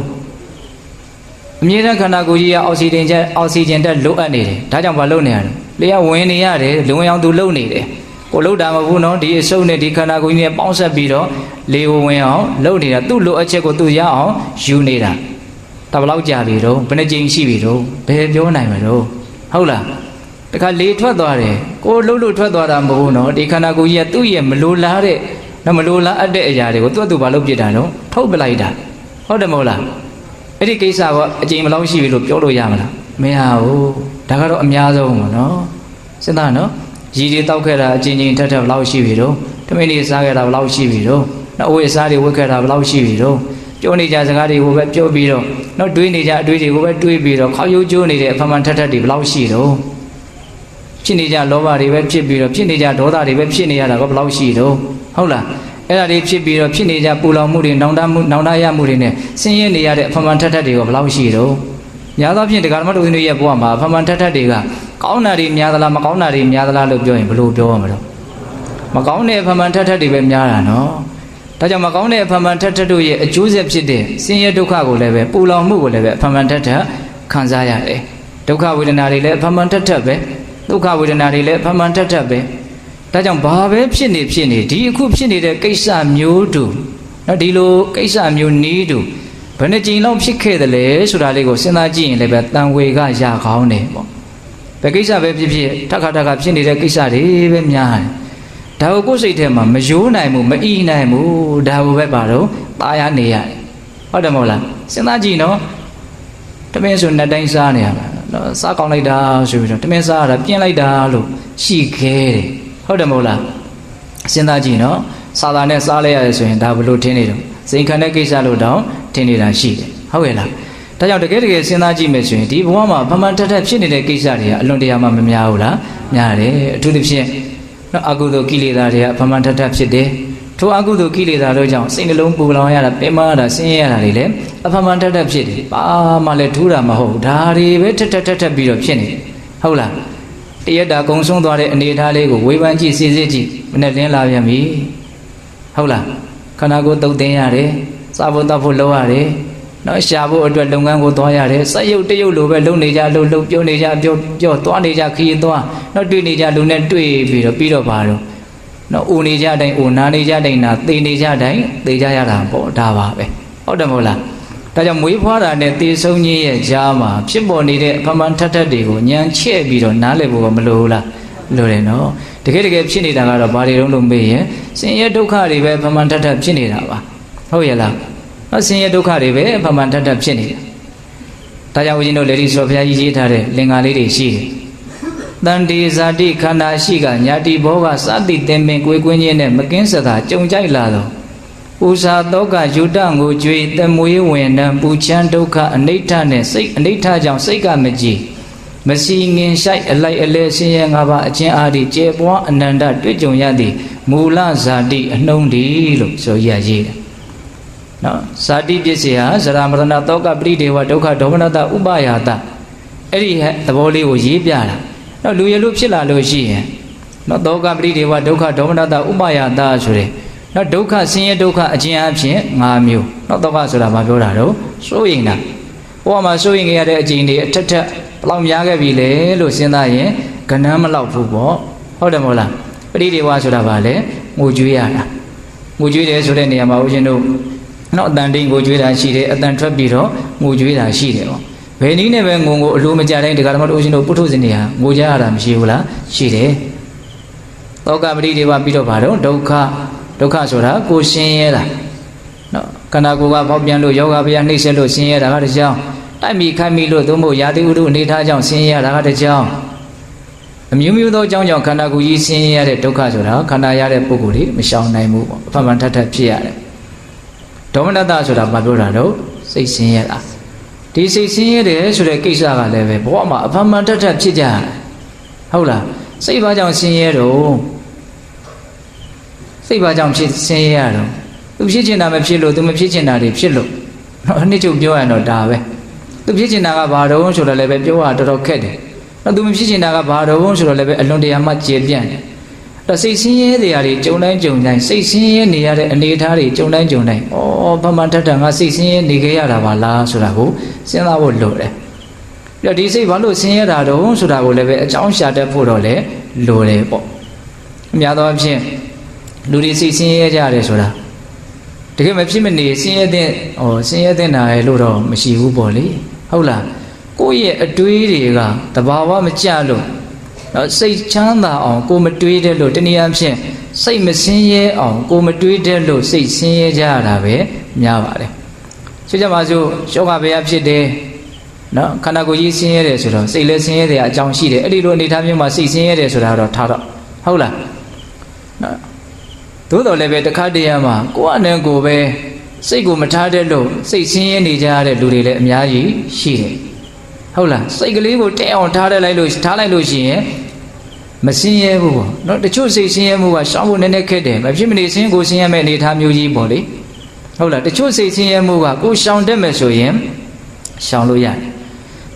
အမြဲတမ်းခန္ဓာကိုယ်ကြီးကအောက်ဆီဂျင်ချက်အောက်ဆီဂျင်တက်လိုအပ်နေတယ်ဒါကြောင့်မလုပ်နေရဘူးလေကဝင်နေရတယ်လုံအောင်သူလုံနေတယ် ကိုလှုပ်တာမဟုတ်ဘူးနော်ဒီအစုပ်နဲ့ဒီခန္ဓာကိုယ်ကြီးနဲ့ပေါင်းဆက်ပြီးတော့လေကိုဝင်အောင်လှုပ်နေတာသူ့လိုအပ်ချက်ကိုသူရအောင်ယူနေတာဒါဘလောက်ကြာပြီတော့ဘယ်နှကြိမ်ရှိပြီတော့ဘယ်ပြောနိုင်မလို့ဟုတ်လားတခါလေထွက်သွားတယ်ကိုလှုပ်လို့ထွက်သွားတာမဟုတ်ဘူးနော်ဒီခန္ဓာကိုယ်ကြီးကသူ့ရဲ့မလိုလားတဲ့နော်မလိုလားအပ်တဲ့အရာတွေကိုသူ့အတူဘာလို့ပြစ်တာနော်ထုတ်ပလိုက်တာဟုတ်တယ်မဟုတ်လားအဲ့ဒီကိစ္စကအကြိမ်မလောက်ရှိပြီလို့ပြောလို့ရမလားမရဘူးဒါကတော့အများဆုံးပေါ့နော်စဉ်းစားနော် ရည်တွေတောက်ခဲ့တာအကြိမ်ကြိမ်ထက်ထက်ဘလောက်ရှိပြီတော့တမင်းတွေစားခဲ့တာဘလောက်ရှိပြီတော့နော်အဝိအစားတွေဝတ်ခဲ့တာဘလောက်ရှိပြီတော့ပြောနေကြစကားတွေကိုပဲပြောပြီးတော့နော်တွေးနေကြအတွေးတွေကိုပဲတွေးပြီးတော့ခေါက်ရုပ်ကျိုးနေတဲ့အဖမှန်ထက်ထက်တွေဘလောက်ရှိတော့ဖြစ်နေကြလောဘတွေပဲဖြစ်ပြီးတော့ဖြစ်နေကြဒေါသတွေပဲဖြစ်နေရတာကဘလောက်ရှိတော့ဟုတ်လားအဲ့ဒါတွေဖြစ်ပြီးတော့ဖြစ်နေကြပူလောင်မှုတွေနောင်တမှုနောင်တရမှုတွေနဲ့ဆင်းရဲနေရတဲ့အဖမှန်ထက်ထက်တွေကဘလောက်ရှိတော့ညာသောဖြင့်ဒကာမတော်ဦးဇင်းတို့ရဲ့ဘဝမှာအဖမှန်ထက်ထက်တွေက ကောင်းတာတွေများသလားမကောင်းတာတွေများသလားလို့ပြောရင်ဘယ်လိုပြောရမလဲမကောင်းတဲ့အဖမှန်ထက်ထက်တွေပဲများတာနော်ဒါကြောင့်မကောင်းတဲ့အဖမှန်ထက်ထက်တို့ရဲ့အကျိုးဆက်ဖြစ်တဲ့ဆင်းရဲဒုက္ခကိုလည်းပဲပူလောင်မှုကိုလည်းပဲအဖမှန်ထက်ထက်ခံစားရတယ်ဒုက္ခဝေဒနာတွေလည်းအဖမှန်ထက်ထက်ပဲဒုက္ခဝေဒနာတွေလည်းအဖမှန်ထက်ထက်ပဲဒါကြောင့်ဘာပဲဖြစ်နေဖြစ်နေဒီအခုဖြစ်နေတဲ့ကိစ္စမျိုးတူနော်ဒီလိုကိစ္စမျိုးနီးတူဘယ်နှကြိမ်လောက်ဖြစ်ခဲ့တယ်လဲဆိုတာလေးကိုစဉ်းစားကြည့်ရင်လည်းပဲတန်ဝေကရကောင်းတယ်ပေါ့ ဘယ်ကိစ္စပဲဖြစ်ဖြစ်ထက်ခါထက်ခါဖြစ်နေတဲ့ကိစ္စတွေပဲများတယ်ဒါကိုကိုယ်စိတ်ထဲမှာမယိုးနိုင်ဘူးမအီနိုင်ဘူးဒါကိုပဲပါတော့ตายရနေရတယ်ဟုတ်တယ်မဟုတ်လားစဉ်းစားကြည့်နော်တမင်းဆိုနှစ်တိုင်းစားနေရမှာနော်စားကောင်းလိုက်တာဆိုပြီးတော့တမင်းစားရတာပြင်းလိုက်တာလို့ရှိခဲတယ်ဟုတ်တယ်မဟုတ်လားစဉ်းစားကြည့်နော်စာသားနဲ့စားလိုက်ရတယ်ဆိုရင်ဒါဘလို့ထင်းနေတော့စိန်ခံတဲ့ကိစ္စလို့တောင်ထင်နေတာရှိတယ်ဟုတ်ရဲ့လား ဒါကြောင့်တကယ်တကယ်စဉ်းစားကြည့်မယ်ဆိုရင်ဒီဘဝမှာဗမာထက်ထက်ဖြစ်နေတဲ့ကိစ္စတွေကအလွန်တရာမှမများဘူးလားများတယ်အထူးသဖြင့်နော်အကုသိုလ်ကိလေသာတွေကဗမာထက်ထက်ဖြစ်တယ်ထိုအကုသိုလ်ကိလေသာတို့ကြောင့်စိတ်နှလုံးပူလောင်ရတာပင်မရတာဆင်းရဲရတာတွေလည်းအဖမှန်ထက်ထက်ဖြစ်တယ်ဘာမှလည်းထူးတာမဟုတ်ဒါတွေပဲထက်ထက်ထက်ထက်ပြီးတော့ဖြစ်နေတယ်ဟုတ်လားတရက်တာကုံဆုံးသွားတဲ့အနေအထားလေးကိုဝေဖန်ကြည့်စစ်စစ်ကြည့်မနဲ့လင်းလာပြန်ပြီဟုတ်လားခန္ဓာကိုယ်တုတ်တင်ရတယ်စားဖို့တောက်ဖို့လုပ်ရတယ် နော်ရှာဖို့အတွက်လုပ်ငန်းကိုသွားရတယ်စက်ရုပ်တရုပ်လိုပဲလုပ်နေကြလုပ်လုပ်ပြောနေကြပြောပြောသွားနေကြခရီးသွားနော်တွေ့နေကြလူနဲ့တွေ့ပြီးတော့ပြီးတော့ပါတော့နော်ဦးနေကြတိုင်းဦးနာနေကြတိုင်းနာသေနေကြတိုင်းသေကြရတာပေါ့ဒါပါပဲဟုတ်တယ်မဟုတ်လားဒါကြောင့်မွေးဖွားတာနဲ့သေဆုံးခြင်းရဲ့ကြားမှာဖြစ်ပေါ်နေတဲ့အဖမှန်ထက်ထက်တွေကိုညံချဲ့ပြီးတော့နားလည်ဖို့မလိုဘူးလားလိုတယ်နော်တကယ်တကယ်ဖြစ်နေတာကတော့ဘာတွေတုံးလို့မေးရင်ဆင်းရဲဒုက္ခတွေပဲဖမှန်ထက်ထက်ဖြစ်နေတာပါဟုတ်ရဲ့လား နော်ဆင်းရဲဒုက္ခတွေပဲဖမှန်ထက်ထက်ဖြစ်နေတာဒါကြောင့်ဦးဇင်းတို့လေဒီဆိုဘုရားကြီးရေးထားတဲ့လင်္ကာလေးတွေရှိတယ်တန်တေဇာတိခန္ဓာရှိကညာတိဘောကစသည်တင်ပင်ကိုယ်ကွင်းချင်းနဲ့မကင်းစသာကြုံကြိုက်လာတော့ပူဇာတောကယူတငိုကြွေသမွေးဝင်တံပူချမ်းဒုက္ခအနိဋ္ဌနဲ့စိတ်အနိဋ္ဌကြောင့်စိတ်ကမကြည်မစီငင်ဆိုင်အလိုက်အလဲဆင်းရဲငါးပါးအချင်းအားဒီကျေပွားအနန္တတွေ့ကြုံရသည်မူလဇာတိအနှုံးဒီလို့ဆိုရရေးတယ် နော်ဇာတိပစ္စည်းဟာဇရာမရဏတောကပရိဒေဝဒုက္ခဒေါမနတဥပယာတအဲ့ဒီသဘောလေးကိုရေးပြတာနော်လူရလူဖြစ်လာလို့ရှိရင်နော်တောကပရိဒေဝဒုက္ခဒေါမနတဥပယာတဆိုတဲ့နော်ဒုက္ခဆင်းရဲဒုက္ခအကျဉ်းအဖြစ်၅မျိုးနော်တောကဆိုတာမပြောတာတော့စိုးရင်တာဘဝမှာစိုးရင်ရတဲ့အကျဉ်းတွေအထက်ထက်ဘလောက်များခဲ့ပြီလဲလို့စဉ်းစားရင်ကဏ္ဍမလောက်ဘူးပေါ့ဟုတ်တယ်မဟုတ်လားပရိဒေဝဆိုတာဗာလဲငိုကြွေးရတာငိုကြွေးတယ်ဆိုတဲ့နေရာမှာဦးဇင်းတို့ နော်အတန်တိန်ငိုကြွေးတာရှိတယ်အတန်ထွက်ပြီးတော့ငိုကြွေးတာရှိတယ်ပေါ့ဘယ်နည်းနဲ့ပဲငုံကိုအလိုမကြတိုင်းတရားဓမ္မတို့ဦးဇင်းတို့ပုထုဇဉ်တွေဟာငိုကြရတာမရှိဘူးလားရှိတယ်သောကပရိဒေဝပြီးတော့ဗာတော့ဒုက္ခဒုက္ခဆိုတာကိုရှင်းရဲတာနော်ခန္ဓာကိုယ်ကပေါက်ပြန်လို့ယောဂဗျာနှိမ့်ဆက်လို့ဆင်းရဲတာကတစ်ကြောင်းတိုက်မိခိုက်မိလို့သို့မဟုတ်ယာတိဥဒုအနေထားကြောင့်ဆင်းရဲတာကတစ်ကြောင်းအမျိုးမျိုးသောအကြောင်းကြောင့်ခန္ဓာကိုယ်ကြီးဆင်းရဲရတဲ့ဒုက္ခဆိုတာခန္ဓာရတဲ့ပုဂ္ဂိုလ်တွေမရှောင်နိုင်ဘူးပေါ့အဖမှန်ထပ်ထပ်ဖြစ်ရတယ် ဒေါမနတဆိုတာဘာပြောတာတော့စိတ်ဆင်းရဲတာဒီစိတ်ဆင်းရဲတယ်ဆိုတဲ့ကိစ္စကလည်းပဲဘဝမှာအဖမှန်ထပ်ထပ်ဖြစ်ကြရတယ်ဟုတ်လားစိတ်ဘာကြောင့်ဆင်းရဲတော့စိတ်ဘာကြောင့်ဖြစ်ဆင်းရဲရတော့သူဖြစ်ချင်တာမဖြစ်လို့သူမဖြစ်ချင်တာတွေဖြစ်လို့အနှစ်ချုပ်ပြောရတော့ဒါပဲသူဖြစ်ချင်တာကဘာတော့ဆိုတော့လည်းပဲပြောရတော်တော်ခက်တယ်တော့သူမဖြစ်ချင်တာကဘာတော့ဆိုတော့လည်းပဲအလွန်တရာမှကျေပြန့်တယ် တော့စိတ်ဆင်းရဲတွေအရာတွေကြုံတိုင်းကြုံတိုင်းစိတ်ဆင်းရဲနေရတဲ့အနေအထားတွေကြုံတိုင်းကြုံတိုင်းဩဘာမှထက်ထငါစိတ်ဆင်းရဲနေခဲ့ရတာပါလားဆိုတာကိုစဉ်းစားဖို့လိုတယ်ပြီးတော့ဒီစိတ်ဘာလို့ဆင်းရဲတာတော့ဆိုတာကိုလည်းပဲအကြောင်းရှာတတ်ဖို့တော့လည်းလိုတယ်ပေါ့အများသောအားဖြင့်လူတွေစိတ်ဆင်းရဲကြတယ်ဆိုတာတကယ်မဖြစ်မနေဆင်းရဲတဲ့ဟောဆင်းရဲတဲ့နာရလို့တော့မရှိဘူးပေါ့လေဟုတ်လားကိုယ့်ရဲ့အတွေးတွေကတဘာဝမကြလို့ နော်စိတ်ချမ်းသာအောင်ကိုမတွေးတဲ့လို့တနည်းအားဖြင့်စိတ်မဆင်းရဲအောင်ကိုမတွေးတဲ့လို့စိတ်ဆင်းရဲကြရတာပဲများပါတယ်ဆိုကြပါစို့ယောဂဗျာဖြစ်တယ်နော်ခန္ဓာကိုယ်ကြီးဆင်းရဲတယ်ဆိုတော့စိတ်လည်းဆင်းရဲတယ်အကြောင်းရှိတယ်အဲ့ဒီလိုအနေထားမျိုးမှာစိတ်ဆင်းရဲတယ်ဆိုတာတော့ထားတော့ဟုတ်လားနော်သို့တော်လည်းပဲတခါတည်းရမှာကိုယ့်အနေကိုပဲစိတ်ကိုမထားတဲ့လို့စိတ်ဆင်းရဲနေကြရတဲ့လူတွေလည်းအများကြီးရှိတယ် ဟုတ်လားစိတ်ကလေးကိုတဲအောင်ထားလိုက်လို့ထားလိုက်လို့ရှိရင်မစင်းရဲဘူးပေါ့နော်တချို့စိတ်ဆင်းရဲမှုကရှောင်းဖို့နည်းနည်းခက်တယ်မဖြစ်မနေဆင်းကိုဆင်းရဲမဲ့အနေအထားမျိုးကြီးပေါ့လေဟုတ်လားတချို့စိတ်ဆင်းရဲမှုကကိုရှောင်တတ်မယ်ဆိုရင်ရှောင်လို့ရတယ်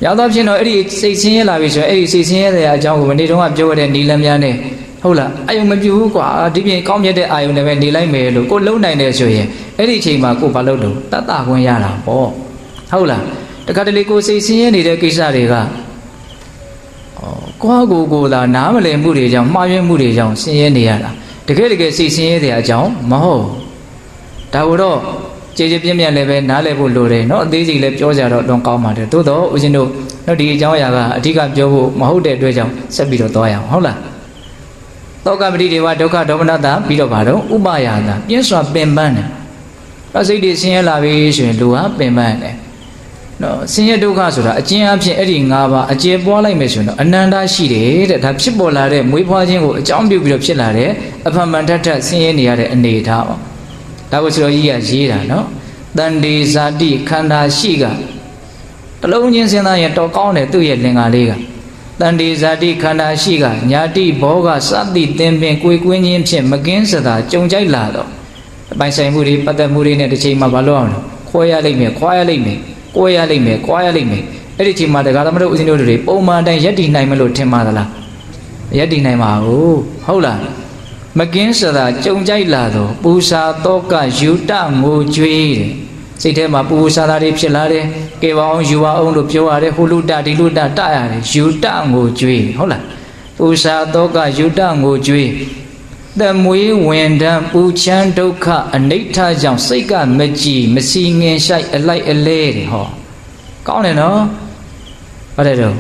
ရောက်တော့ဖြစ်တော့အဲ့ဒီစိတ်ဆင်းရဲလာပြီဆိုရင်အဲ့ဒီစိတ်ဆင်းရဲတဲ့အကြောင်းကိုမနေ့တုန်းကပြောရတဲ့နီလန်းများနဲ့ဟုတ်လားအာယုံမပြူဘူးကွာဒီပြင်ကောင်းမြတ်တဲ့အာယုံနဲ့ပဲနေလိုက်မယ်လို့ကိုလုံနိုင်တယ်ဆိုရင်အဲ့ဒီအချိန်မှာကိုဘာလုပ်လို့တတ်တာခွင့်ရတာပေါ့ဟုတ်လား တခါတလေကိုစိတ်ဆင်းရဲနေတဲ့ကိစ္စတွေကကိုယ့်ကိုယ်ကိုယ်သာနားမလည်မှုတွေကြောင့်မှားယွင်းမှုတွေကြောင့်ဆင်းရဲနေရတာတကယ်တကယ်စိတ်ဆင်းရဲတဲ့အကြောင်းမဟုတ်ဒါကိုတော့ကြည်ကြည်ပြင်းပြင်းလည်းပဲနားလည်ဖို့လိုတယ်เนาะအသေးစိတ်လည်းပြောကြတော့တော့ကောင်းပါတယ်သို့တော့ဦးဇင်းတို့တော့ဒီအကြောင်းအရာကအဓိကပြောဖို့မဟုတ်တဲ့အတွက်ကြောင့်ဆက်ပြီးတော့သွားရအောင်ဟုတ်လားသောကပတိဒေဝဒုက္ခဒေါမနတာပြီးတော့ဗါတော့ဥပယာတာပြင်းစွာပင်ပန်းတယ်အစိတ်တွေဆင်းရဲလာပြီဆိုရင်လူဟာပင်ပန်းတယ် နော်ဆင်းရဲဒုက္ခဆိုတာအကျဉ်းအဖြစ်အဲ့ဒီ၅ပါးအကျေပွားလိုက်မယ်ဆိုရင်တော့အနန္တရှိတယ်တဲ့ဒါဖြစ်ပေါ်လာတဲ့မွေးဖွားခြင်းကိုအကြောင်းပြုပြီးတော့ဖြစ်လာတဲ့အဖမှန်ထက်ထက်ဆင်းရဲနေရတဲ့အနေအထားပေါ့ဒါကိုဆရာကြီးကရေးတာနော်တန်တေဇာတိခန္ဓာရှိကတလုံးချင်းစဉ်းစားရင်တော်ကောင်းတယ်သူ့ရဲ့လင်္ကာလေးကတန်တေဇာတိခန္ဓာရှိကညာတိဘောကစသည်သင်ပင်ကိုယ်ကွင်းချင်းဖြင့်မကင်းစသာကြုံကြိုက်လာတော့အပိုင်ဆိုင်မှုတွေပတ်သက်မှုတွေနဲ့တစ်ချိန်မှာမလုပ်အောင်ခွဲရလိမ့်မယ်ခွာရလိမ့်မယ် ကိုယ်ရလိမ့်မယ်၊ကွာရလိမ့်မယ်။အဲ့ဒီချိန်မှာတရားသမတို့ဦးဇင်းတို့တွေပုံမှန်တိုင်းရက်တည်နိုင်မလို့ထင်ပါသလား။ရက်တည်နိုင်ပါဘူး။ဟုတ်လား။မကင်းစသာကြုံကြိုက်လာတော့ပူစာတောကယူတငိုကြွေးတယ်။စိတ်ထဲမှာပူစာသားတွေဖြစ်လာတယ်။ကေပါအောင်ယူပါအောင်လို့ပြောရတယ်။ဟိုလူတဒီလူတတရတယ်။ယူတငိုကြွေးဟုတ်လား။ပူစာတောကယူတငိုကြွေး သမွေးဝင်တန်းပူချမ်းဒုက္ခအနိဋ္ဌကြောင့်စိတ်ကမကြည်မစီငင်ဆိုင်အလိုက်အလဲတဲ့ဟောကောင်းတယ်နော်ဟုတ်တယ်တော့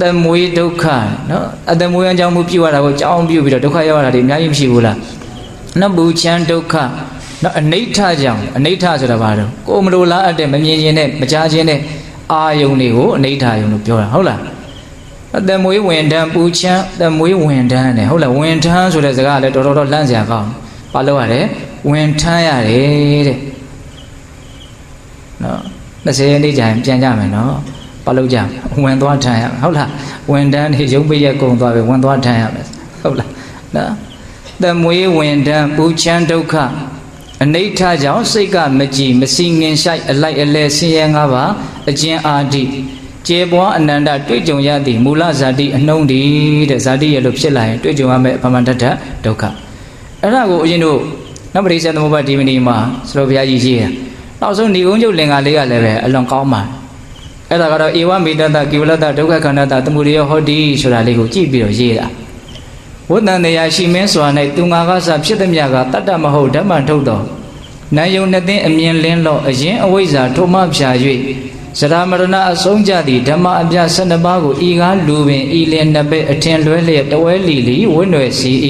သမွေးဒုက္ခနော်အသမွေးအကြောင်းမှုပြုရတာကိုကြောင်းပြုပြီးတော့ဒုက္ခရောက်ရတာဒီအများကြီးမရှိဘူးလားနော်ပူချမ်းဒုက္ခနော်အနိဋ္ဌကြောင့်အနိဋ္ဌဆိုတာဘာတော့ကိုမလိုလားအပ်တဲ့မမြင်ခြင်းနဲ့မကြားခြင်းနဲ့အာယုန်တွေကိုအနိဋ္ဌယုံလို့ပြောတာဟုတ်လား အသက်မွေးဝင်တန်းပူချမ်းအသက်မွေးဝင်တန်းတယ်ဟုတ်လားဝင်ထမ်းဆိုတဲ့စကားကလည်းတော်တော်တော့လန့်စရာကောင်းဘာလို့ရလဲဝင်ထမ်းရတယ်တဲ့နော်20ရက်နေ့ကျရင်ပြန်ကြမယ်နော်ဘာလို့ကြဝင်သွားထမ်းရမယ်ဟုတ်လားဝင်တန်းနေရုပ်ပိရက်ကုံသွားပြီဝင်သွားထမ်းရမယ်ဟုတ်လားနော်သက်မွေးဝင်တန်းပူချမ်းဒုက္ခအနိဋ္ဌကြောင့်စိတ်ကမကြည်မစီငင်ဆိုင်အလိုက်အလဲဆင်းရဲငါးပါးအကျဉ်အာတိ ကျေပွားအနန္တတွေ့ကြုံရသည့်မူလဇာတိအနှုံးတည်တဲ့ဇာတိရဲ့လို့ဖြစ်လာရင်တွေ့ကြုံရမယ့်အမှန်တတ်တဲ့ဒုက္ခအဲ့ဒါကိုအရင်တို့နပရိစ္ဆေသမုပ္ပါဒီမဏီမှာစရောဘုရားကြီးရေးတာနောက်ဆုံးဏီကုန်းကျုပ်လင်္ကာလေးကလည်းပဲအလွန်ကောင်းပါအဲ့ဒါကတော့ဧဝမေတ္တကိဝလတ္တဒုက္ခခန္ဓတသမုဒယဟောတိဆိုတာလေးကိုကြည့်ပြီးတော့ရေးတာဝတ္တန်တရားရှိမင်းစွာ၌သူငါကစဖြစ်သည်မြကတတ္တမဟုတ်ဓမ္မထုတ်တော်နာယုံနှစ်သိန်းအမြင်လင်းလော့အရင်အဝိဇ္ဇာထိုမှဖြာ၍ ဇရာမရဏအဆုံးကြသည့်ဓမ္မအပြ12ပါးကိုဤကားလူပင်ဤလင်နှစ်ပဲ့အထင်လွဲလျက်တဝဲလီလီဝိနွယ်စီ၏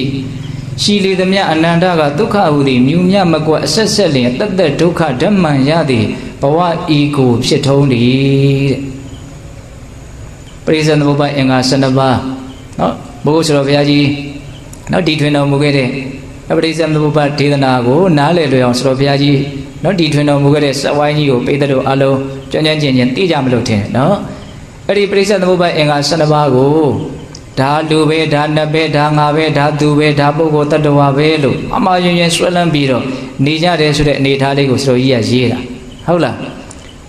ရှိလေသမျှအနန္တကဒုက္ခဟုသည်မြူမြမကွက်အဆက်ဆက်လျင်တသက်ဒုက္ခဓမ္မံရသည်ဘဝဤကိုဖြစ်ထုံးသည်တဲ့ပရိစ္ဆေသမုပ္ပါအင်္ဂါ12ပါးနော်ဘုရားဆိုတော်ဘုရားကြီးနော်ဒီထွင်တော်မူခဲ့တဲ့ ပရိစ္ဆေသမုပ္ပါဒေသနာကိုနားလည်လွယ်အောင်ဆိုတော်ဘုရားကြီးနော်ဒီထွင်တော်မူခဲ့တဲ့စဝိုင်းကြီးကိုပိဿတို့အလုံးကြွကြွကျင်ကျင်သိကြမလို့ထင်နော်အဲ့ဒီပရိစ္ဆေသမုပ္ပါအင်္ဂါ12ပါးကိုဒါလူပဲဒါနတ်ပဲဒါငါပဲဒါသူပဲဒါပုဂ္ဂိုလ်တ attva ပဲလို့အမှားယွင်ယွင်ဆွဲလန်းပြီးတော့နေကြတယ်ဆိုတဲ့အနေအထားလေးကိုဆိုတော်ကြီးကရေးတာဟုတ်လား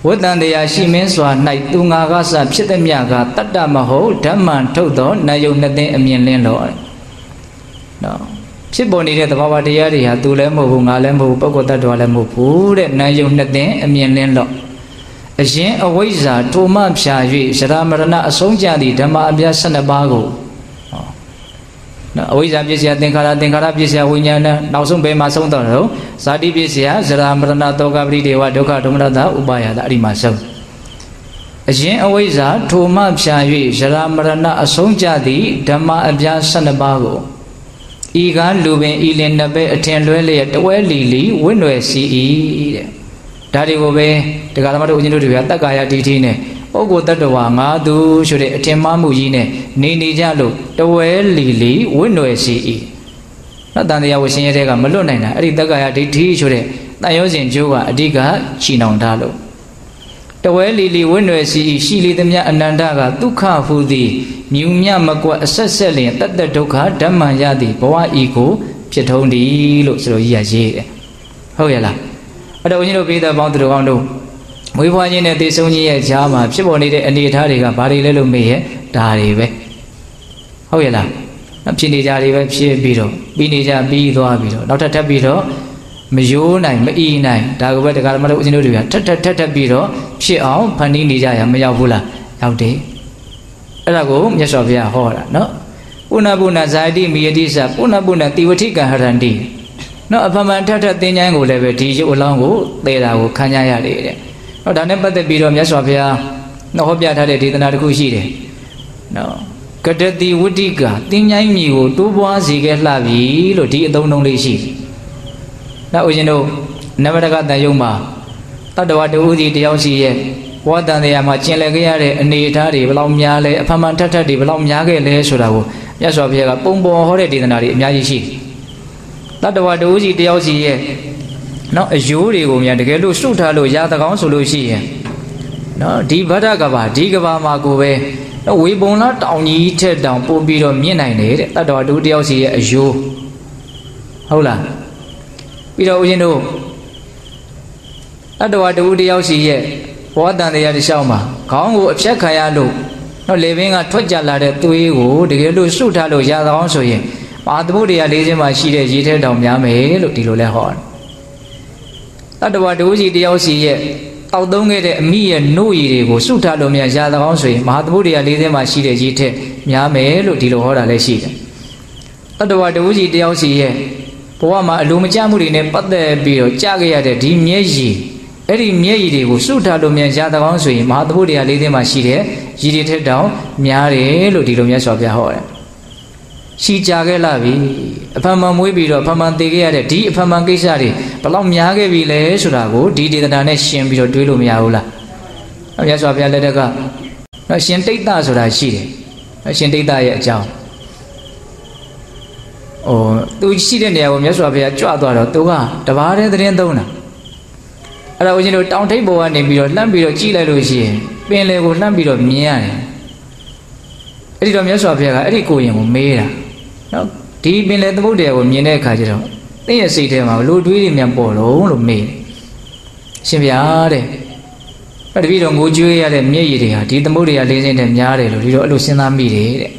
ဝတ္တန်တရားရှိမင်းစွာ၌သူငါကစဖြစ်သည်မြကတတ္တမဟုတ်ဓမ္မံထုတ်သောနာယုံနှစ်သိန်းအမြင်လင်းလို့နော် ဖြစ်ပေါ်နေတဲ့သဘာဝတရားတွေဟာသူလည်းမဟုတ်ဘူးငါလည်းမဟုတ်ဘူးပုဂ္ဂိုလ်တ attva လည်းမဟုတ်ဘူးတဲ့နာယုံနှစ်သိန်းအမြင်လင်းလို့အရင်အဝိဇ္ဇာထိုမှဖြာ၍ရှရာမရဏအဆုံးကြသည့်ဓမ္မအပြား12ပါးကိုနော်အဝိဇ္ဇာပြည့်စရာသင်္ခါရသင်္ခါရပြည့်စရာဝိညာဏနောက်ဆုံးဘယ်မှာဆုံးတော့တော့ဇာတိပြည့်စရာဇရာမရဏတောကပရိဒေဝဒုက္ခဒုမရတဥပါယတာအဲ့ဒီမှာဆုံးအရင်အဝိဇ္ဇာထိုမှဖြာ၍ဇရာမရဏအဆုံးကြသည့်ဓမ္မအပြား12ပါးကို ဤကားလူပင်ဤလင်နှစ်ပဲအထင်လွဲလျက်တဝဲလီလီဝင့်ွယ်စီ၏တဲ့ဒါတွေကိုပဲတရားဓမ္မတို့ဦးဇင်းတို့တွေကတက္ကာယတိတိနဲ့ပုဂ္ဂိုလ်တ attva ငါသူဆိုတဲ့အထင်မှားမှုကြီးနဲ့နေနေကြလို့တဝဲလီလီဝင့်ွယ်စီ၏နော်တန်တရားဝရှင်ရဲတဲ့ကမလွတ်နိုင်တာအဲ့ဒီတက္ကာယဒိဋ္ဌိဆိုတဲ့တန်ရောစဉ်ကျိုးကအဓိကချီနှောင်ထားလို့တဝဲလီလီဝင့်ွယ်စီ၏ရှိလေသမျှအနန္တကဒုက္ခဟူသည် မြူမြမကွက်အဆက်ဆက်လျင်တတ္တဒုက္ခဓမ္မံရသည်ဘဝဤကိုဖြစ်ထုံးသည်လို့ဆိုလိုကြီးရရေးတယ်ဟုတ်ရဲ့လားအဲ့တော့ဦးဇင်းတို့ပြည်သက်ပေါင်းသူတို့ကောင်းတို့မွေးဖွားခြင်းနဲ့သိဆုံးခြင်းရဲ့ဈာမှာဖြစ်ပေါ်နေတဲ့အနေအထားတွေကဘာတွေလဲလို့မေးရဲ့ဒါတွေပဲဟုတ်ရဲ့လားဖြစ်နေကြတွေပဲဖြစ်ပြီးတော့ပြီးနေကြပြီးသွားပြီးတော့နောက်ထပ်ထပ်ပြီးတော့မယိုးနိုင်မအီနိုင်ဒါကပဲတရားဓမ္မတို့ဦးဇင်းတို့တွေကထပ်ထပ်ထပ်ထပ်ပြီးတော့ဖြစ်အောင်ဖန်တီးနေကြရမရောက်ဘူးလားရောက်တယ် အဲ့ဒါကိုမြတ်စွာဘုရားဟောတာနော်ပုဏ္ဏပုဏ္ဏဇာတိမိယတိသပုဏ္ဏပုဏ္ဏတိဝတိကဟရန္တိနော်အဖမန်ထထသင်္ချိုင်းကိုလည်းပဲဒီရုပ်အလောင်းကိုသေတာကိုခံကြရတယ်တဲ့နော်ဒါနဲ့ပတ်သက်ပြီးတော့မြတ်စွာဘုရားနော်ဟောပြထားတဲ့ဒေသနာတစ်ခုရှိတယ်နော်ကတတိဝတိကသင်္ချိုင်းမြေကိုတိုးပွားစေခဲ့လှပြီလို့ဒီအသုံးလုံးလေးရှိတယ်နောက်ဦးဇင်းတို့နဝတကတန်ယုံမှာတတ္တဝတူဦးစီတယောက်စီရဲ့ ဝါတန်တရားမှာကျင်လည်ခဲ့ရတဲ့အနေအထားတွေဘယ်လောက်များလဲအဖမန်ထထတွေဘယ်လောက်များခဲ့လဲဆိုတာကိုမြတ်စွာဘုရားကပုံပေါ်ဟောတဲ့ဒေသနာတွေအများကြီးရှိတယ်တတ္တဝတူစီတယောက်စီရဲ့နော်အယိုးတွေကိုများတကယ်လို့စုထားလို့ရာတကောင်းဆိုလို့ရှိရင်နော်ဒီဗဒ္ဒကဘာဒီကဘာမှာကိုပဲနော်ဝေပုံလားတောင်ကြီးထက်တောင်ပို့ပြီးတော့မြင့်နိုင်တယ်တဲ့တတ္တဝတူတယောက်စီရဲ့အယိုးဟုတ်လားပြီးတော့ဦးဇင်းတို့တတ္တဝတူတယောက်စီရဲ့ ဘောတန်တရားတစ်လျှောက်မှာခေါင်းကိုအဖြတ်ခံရလို့နော်လေဘင်းကထွက်ကြလာတဲ့သွေးကိုတကယ်လို့စုထားလို့ရာတကောင်းဆိုရင်မဟာသမုဒ္ဒရာလေးချင်းမှာရှိတဲ့ရေထဲတောင်များမယ်လို့ဒီလိုလဲဟောတယ်တတ္တဝဒုစီတယောက်စီရဲ့တောက်သုံးခဲ့တဲ့အမိရဲ့နှုတ်ရည်တွေကိုစုထားလို့မြန်ရာသကောင်းဆိုရင်မဟာသမုဒ္ဒရာလေးထဲမှာရှိတဲ့ရည်ထက်များမယ်လို့ဒီလိုဟောတာလည်းရှိတယ်တတ္တဝဒုစီတယောက်စီရဲ့ဘဝမှာအလိုမကျမှုတွေနဲ့ပတ်သက်ပြီးတော့ကြားခဲ့ရတဲ့ဒီမျက်ရည် အဲ့ဒီမျက်ရည်တွေကိုစုထားလို့မြန်ရာသကောင်းဆိုရင်မဟာသမုဒ္ဒရာလေးထဲမှာရှိတဲ့ရည်တွေထက်တောင်များတယ်လို့ဒီလိုမြတ်စွာဘုရားဟောတယ်ရှိကြခဲ့လာပြီအဖန်မှန်မွေးပြီးတော့အဖန်မှန်သေခဲ့ရတဲ့ဒီအဖန်မှန်ကိစ္စတွေဘလောက်များခဲ့ပြီလဲဆိုတာကိုဒီဒေသနာနဲ့ရှင်းပြီးတော့တွေးလို့မရဘူးလား။မြတ်စွာဘုရားလက်ထက်ကနော်ရှင်တိတ်တဆိုတာရှိတယ်။နော်ရှင်တိတ်တရဲ့အကြောင်း။အော်သူရှိတဲ့နေရာကိုမြတ်စွာဘုရားကြွသွားတော့သူကတဘာတဲ့သတင်းသုံးတာ။ အဲ့ဒါဦးဇင်းတို့တောင်ထိပ်ပေါ်ကနေပြီးတော့လှမ်းပြီးတော့ကြည့်လိုက်လို့ရှိရင်ပင်လယ်ကိုလှမ်းပြီးတော့မြင်ရတယ်။အဲ့ဒီတော့မြတ်စွာဘုရားကအဲ့ဒီကိုရင်ကိုမေးတာ။နော်ဒီပင်လေသမုဒ္ဒရာကိုမြင်တဲ့အခါကျတော့သင်ရဲ့စိတ်ထဲမှာဘလို့တွေးနေမြန်ပေါ်တော့လို့မေးတယ်ရှင်ဗျာတဲ့အဲ့တပည့်တော်ငိုကြွေးရတဲ့မျက်ရည်တွေဟာဒီသမုဒ္ဒရာလေးစင်းနဲ့များတယ်လို့ဒီတော့အဲ့လိုစဉ်းစားမိတယ်တဲ့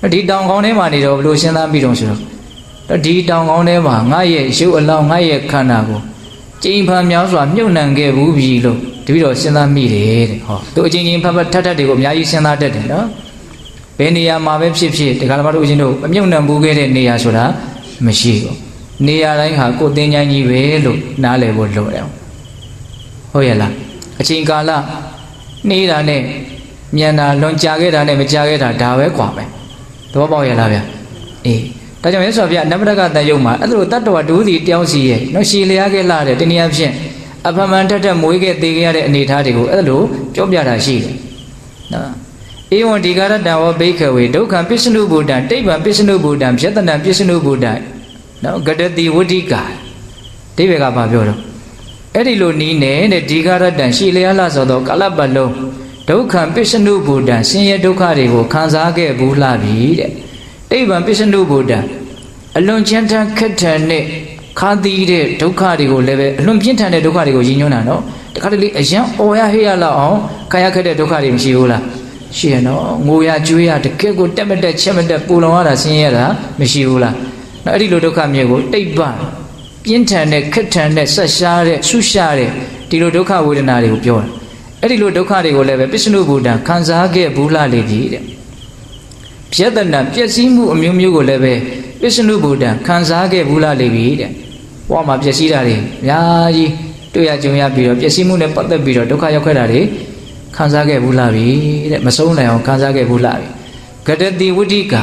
ဟာဒီတောင်ကောင်းထဲမှာနေတော့ဘလို့စဉ်းစားမိတော့ဆိုတော့ဒီတောင်ကောင်းထဲမှာငါရဲ့ရုပ်အလောင်းငါရဲ့ခန္ဓာကို ကြိမ်ဖန်များစွာမြုပ်နှံခဲ့ဘူးပြီလို့တပည့်တော်စဉ်းစားမိတယ်တဲ့ဟောသူအချင်းချင်းဖတ်ဖတ်ထပ်ထပ်တွေကိုအများကြီးစဉ်းစားတတ်တယ်နော်ဘယ်နေရာမှာပဲဖြစ်ဖြစ်ဒီကလာမတို့အချင်းတို့အမြုပ်နှံဘူးခဲ့တဲ့နေရာဆိုတာမရှိဘူးနေရာတိုင်းဟာကိုယ်တင်ချိုင်းကြီးပဲလို့နားလည်ဖို့လိုတယ်ဟုတ်ရဲ့လားအချိန်ကာလနေတာနဲ့မြန်တာလွန်ကြာခဲ့တာနဲ့မကြာခဲ့တာဒါပဲကွာပဲသဘောပေါက်ရဲ့လားဗျအေး ဒါကြောင့်မြတ်စွာဘုရားနဗတကတန်ယုံမှာအဲ့လိုတတ္တဝတူစီတယောက်စီရဲ့နော်ရှည်လျားခဲ့လာတဲ့တနည်းအားဖြင့်အဖမန်ထက်ထက်မွေးခဲ့သေးခဲ့ရတဲ့အနေအထားတွေကိုအဲ့လိုပြောပြတာရှိတယ်နော်ဧဝံဒီကာရတံဝဘိခဝေဒုက္ခပစ္စနုဗုဒ္ဓံတိဗ္ဗံပစ္စနုဗုဒ္ဓံဖြတနံပစ္စနုဗုဒ္ဓံနော်ဂတတိဝဋ္ဌိကာဒိဗေကဘာပြောတော့အဲ့ဒီလိုနီးနေတဲ့ဒီကာရတံရှည်လျားလာဆိုတော့ကာလပတ်လုံးဒုက္ခပစ္စနုဗုဒ္ဓံဆင်းရဲဒုက္ခတွေကိုခံစားခဲ့ဘူးလားပြီတဲ့ တိဗ္ဗံပစ္စနုဗုဒ္ဓံအလွန်ချမ်းသာခက်ထန်တဲ့ခါသီးတဲ့ဒုက္ခတွေကိုလည်းပဲအလွန်ပြင်းထန်တဲ့ဒုက္ခတွေကိုရည်ညွှန်းတာနော်တခါတလေအရန်အော်ရဟေးရလောက်အောင်ခံရခက်တဲ့ဒုက္ခတွေမရှိဘူးလားရှိရနော်ငိုရကြွေးရတကယ့်ကိုတက်မတက်ချက်မတက်ပူလောင်ရတာဆင်းရဲတာမရှိဘူးလားနော်အဲ့ဒီလိုဒုက္ခမျိုးကိုတိတ်ပပြင်းထန်တဲ့ခက်ထန်တဲ့ဆက်ရှားတဲ့ဆူရှားတဲ့ဒီလိုဒုက္ခဝေဒနာတွေကိုပြောတာအဲ့ဒီလိုဒုက္ခတွေကိုလည်းပဲပစ္စနုဘုဒ္ဓခံစားခဲ့ဘူးလားလေကြီးတဲ့ ပြယတနာပျက်စီးမှုအမျိုးမျိုးကိုလည်းပဲပစ္စနုဘုဒ္ဓခံစားခဲ့ဘူးလားလေပြီတဲ့ဘဝမှာပျက်စီးတာတွေအများကြီးတွေ့ရကြုံရပြီးတော့ပျက်စီးမှုနဲ့ပတ်သက်ပြီးတော့ဒုက္ခရောက်ခဲ့တာတွေခံစားခဲ့ဘူးလားပြီတဲ့မဆုံးနိုင်အောင်ခံစားခဲ့ဘူးလားပြီဂတတိဝဋ္ဌိက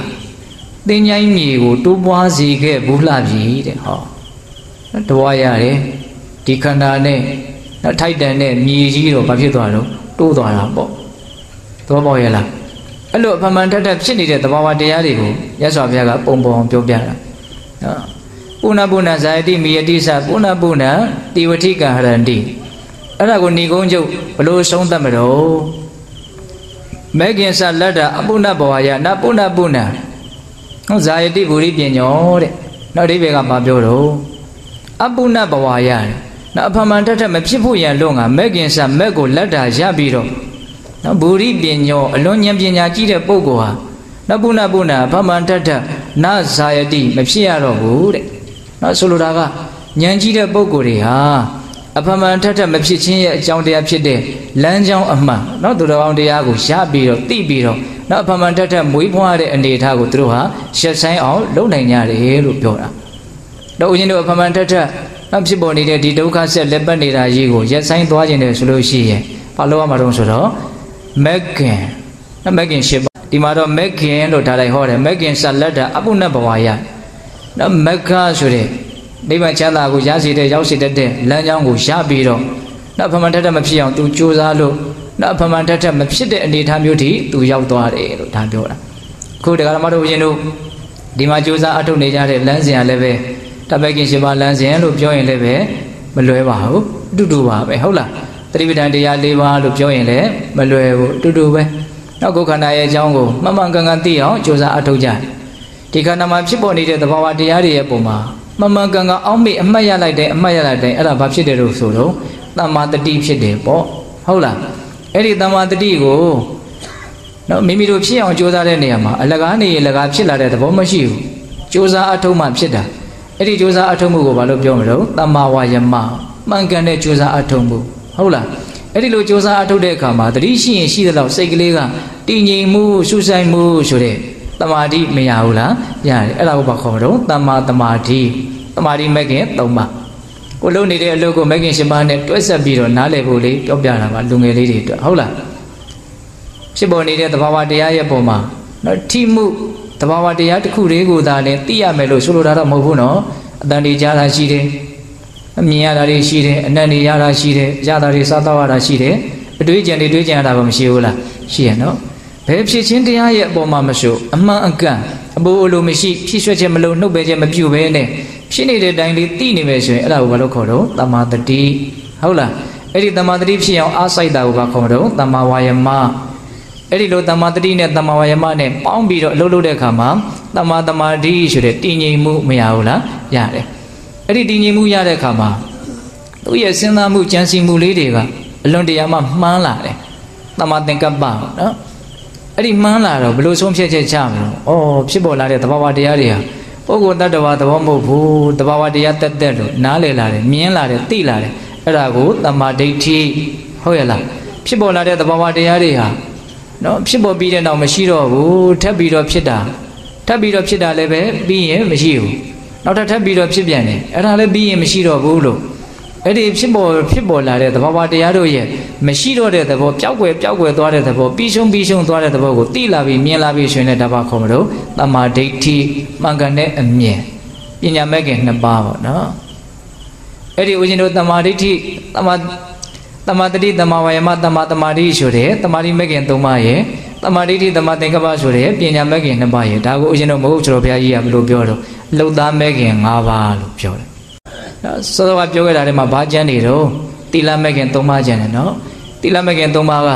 သင်ញိုင်းမြေကိုတိုးပွားစေခဲ့ဘူးလားပြီတဲ့ဟောတဝါရတယ်ဒီခန္ဓာနဲ့နော်ထိုက်တန်တဲ့မြေကြီးတော့ဘာဖြစ်သွားတော့တိုးသွားတာပေါ့သဘောပေါက်ရဲ့လား အဲ့လိုအဖမှန်ထက်ထက်ဖြစ်နေတဲ့သဘာဝတရားတွေကိုရသော်ဘုရားကပုံပုံပြောပြတာနော်ပုဏ္ဏပုဏ္ဏဇာယတိမိယတိသပုဏ္ဏပုဏ္ဏတိဝတိကဟရန္တိအဲ့ဒါကိုဏီကုန်းကျုပ်ဘလို့ဆုံးသတ်မလို့မဲခင်စလက်တာအပုဏ္ဏဘဝယနပုဏ္ဏပုဏ္ဏဟောဇာယတိဘူရိပညောတဲ့နောက်အဓိပ္ပာယ်ကမပြောတော့အပုဏ္ဏဘဝယတဲ့နောက်အဖမှန်ထက်ထက်မဖြစ်ဖို့ရန်လွန်ကမဲခင်စမက်ကိုလက်တာရပြီးတော့ နော်ဘူရိပညောအလွန်ဉာဏ်ပညာကြီးတဲ့ပုဂ္ဂိုလ်ဟာနပုဏ္ဏပုဏ္ဏအဖမှန်ထက်ထက်နဇာယတိမဖြစ်ရတော့ဘူးတဲ့နော်ဆိုလိုတာကဉာဏ်ကြီးတဲ့ပုဂ္ဂိုလ်တွေဟာအဖမှန်ထက်ထက်မဖြစ်ခြင်းရဲ့အကြောင်းတရားဖြစ်တဲ့လမ်းကြောင်းအမှန်နော်သူတော်ကောင်းတရားကိုရပြီးတော့သိပြီးတော့နော်အဖမှန်ထက်ထက်မွေးဖွားတဲ့အနေအထားကိုသူတို့ဟာရှက်ဆိုင်အောင်လုပ်နိုင်ကြတယ်လို့ပြောတာတော့ဦးဇင်းတို့အဖမှန်ထက်ထက်နောက်ဖြစ်ပေါ်နေတဲ့ဒီဒုက္ခဆက်လက်ပတ်နေတာကြီးကိုရက်ဆိုင်သွားခြင်းတယ်ဆိုလို့ရှိရင်ဘာလို့ရမှာတော့ဆိုတော့ မက်ကင်နော်မက်ကင်ရှစ်ပါဒီမှာတော့မက်ကင်လို့ထားလိုက်ဟောတယ်မက်ကင်ဆက်လက်တာအပုဏ္ဏဘဝယနော်မက္ခဆိုတဲ့နိဗ္ဗာန်ချမ်းသာကိုရစေတဲ့ရောက်စေတတ်တဲ့လမ်းကြောင်းကိုရပြီးတော့နောက်ဖမန်ထက်ထက်မဖြစ်အောင်သူကြိုးစားလို့နောက်ဖမန်ထက်ထက်မဖြစ်တဲ့အနေအထားမျိုးထိသူရောက်သွားတယ်လို့ဒါပြောတာအခုတရားဓမ္မတို့ရှင်တို့ဒီမှာကြိုးစားအထုတ်နေကြတဲ့လမ်းစဉ်ကလည်းပဲတပည့်ကင်ရှင်ပါလမ်းစဉ်လို့ပြောရင်လည်းပဲမလွဲပါဘူးအတူတူပါပဲဟုတ်လား သတိပဋ္ဌာန်တရား၄ပါးလို့ပြောရင်လည်းမလွယ်ဘူးအတူတူပဲနောက်ကိုယ်ခန္ဓာရဲ့အကြောင်းကိုမှန်မှန်ကန်ကန်သိအောင်ကြိုးစားအထုတ်ကြတယ်ဒီခန္ဓာမှာဖြစ်ပေါ်နေတဲ့သဘာဝတရားတွေရဲ့ပုံမှာမမှန်ကန်ကန်အောက်မေ့အမှတ်ရလိုက်တဲ့အမှတ်ရလိုက်တဲ့အဲ့ဒါဘာဖြစ်တယ်လို့ဆိုတော့တမ္မာတတိဖြစ်တယ်ပေါ့ဟုတ်လားအဲ့ဒီတမ္မာတတိကိုနော်မိမိတို့ဖြစ်အောင်ကြိုးစားတဲ့နေရာမှာအလကားနေရင်လကားဖြစ်လာတဲ့သဘောမရှိဘူးကြိုးစားအထုံးမှဖြစ်တာအဲ့ဒီကြိုးစားအထုံးမှုကိုဘာလို့ပြောမလို့တမ္မာဝါယမမှန်ကန်တဲ့ကြိုးစားအထုံးမှု ဟုတ်လားအဲ့ဒီလိုကြိုးစားအထုတ်တဲ့အခါမှာတတိရှိရင်ရှိသလောက်စိတ်ကလေးကတည်ငြိမ်မှုရှုဆိုင်မှုဆိုတဲ့တမာတိမရဘူးလားရတယ်အဲ့ဒါကိုဘာခေါ်မလို့တမာတမာတိတမာတိမဲ့ခင်၃ပါးကိုလုံးနေတဲ့အလုပ်ကိုမဲ့ခင်ရှင်ပါးနဲ့တွဲဆက်ပြီးတော့နားလည်ဖို့လေးပြောပြတာပါလူငယ်လေးတွေအတွက်ဟုတ်လားဖြစ်ပေါ်နေတဲ့သဘာဝတရားရဲ့ပုံမှာနော်ထိမှုသဘာဝတရားတစ်ခုလေးကိုသာလည်းသိရမယ်လို့ဆိုလိုတာတော့မဟုတ်ဘူးနော်အတန်တွေကြားတာရှိတယ် အမြင်ရတာတွေရှိတယ်အနံ့တွေရတာရှိတယ်ရတာတွေစားတော့ရတာရှိတယ်အတွေးကြံတွေတွေးကြံရတာကမရှိဘူးလားရှိရနော်ဘယ်ဖြစ်ချင်းတရားရဲ့အပေါ်မှာမဆိုအမှန်အကန်အပိုးအလိုမရှိဖြစ်ရွှက်ချက်မလုံးနှုတ်ပဲချက်မပြုတ်ပဲနဲ့ဖြစ်နေတဲ့အတိုင်းလေးသိနေမယ်ဆိုရင်အဲ့ဒါကိုဘာလို့ခေါ်တော့တမာတတိဟုတ်လားအဲ့ဒီတမာတတိဖြစ်အောင်အားစိုက်တာကိုဘာခေါ်တော့တမာဝါယမအဲ့ဒီလိုတမာတတိနဲ့တမာဝါယမနဲ့ပေါင်းပြီးတော့အလုပ်လုပ်တဲ့အခါမှာတမာတမာတိဆိုတဲ့တည်ငြိမ်မှုမရဘူးလားရတယ် အဲ့ဒီတည်ငြိမ်မှုရတဲ့အခါမှာသူ့ရဲ့စဉ်းစားမှုကြံစည်မှုလေးတွေကအလွန်တရာမှမှန်းလာတယ်တမာသင်္ကပ္ပနော်အဲ့ဒီမှန်းလာတော့ဘယ်လိုဆုံးဖြတ်ချက်ချမလို့ဩဖြစ်ပေါ်လာတဲ့သဘာဝတရားတွေဟာပုဂ္ဂိုလ်တ attva သဘောမဟုတ်ဘူးသဘာဝတရားတက်တက်လို့နားလည်လာတယ်မြင်လာတယ်သိလာတယ်အဲ့ဒါကိုတမာဒိဋ္ဌိဟုတ်ရဲ့လားဖြစ်ပေါ်လာတဲ့သဘာဝတရားတွေဟာနော်ဖြစ်ပေါ်ပြီးတဲ့နောက်မရှိတော့ဘူးထပ်ပြီးတော့ဖြစ်တာထပ်ပြီးတော့ဖြစ်တာလည်းပဲပြီးရင်မရှိဘူး နောက်ထပ်ထပ်ပြီးတော့ဖြစ်ပြန်တယ်အဲ့ဒါလည်းပြီးရင်မရှိတော့ဘူးလို့အဲ့ဒီဖြစ်ပေါ်ဖြစ်ပေါ်လာတဲ့သဘောဝတရားတို့ရဲ့မရှိတော့တဲ့သဘောပျောက်ကွယ်ပျောက်ကွယ်သွားတဲ့သဘောပြီးရှုံးပြီးရှုံးသွားတဲ့သဘောကိုသိလာပြီးမြင်လာပြီးရှင်တဲ့ဒါပါခေါ်မလို့တမာဒိဋ္ဌိမှန်ကန်တဲ့အမြင်ပညာမဲ့ခင်နှစ်ပါးပေါ့နော်အဲ့ဒီဦးဇင်းတို့တမာဒိဋ္ဌိတမာတမာတတိတမာဝါယမတမာတမာတိဆိုတဲ့တမာတိမဲ့ခင်သုံးပါးရဲ့ တမာဒိဋ္ဌိတမာသင်္ကပ္ပဆိုတဲ့ပညာမဲ့ခင်နှစ်ပါးရဲ့ဒါကိုဦးဇင်းတို့မဟုတ်ဆိုတော့ဘုရားကြီးကဘယ်လိုပြောတော့လှုပ်သားမဲ့ခင်၅ပါးလို့ပြောတယ်နော်စောစောကပြောခဲ့တာထဲမှာဘာကျမ်းနေတော့တိလမဲ့ခင်သုံးပါးကျမ်းတယ်နော်တိလမဲ့ခင်သုံးပါးက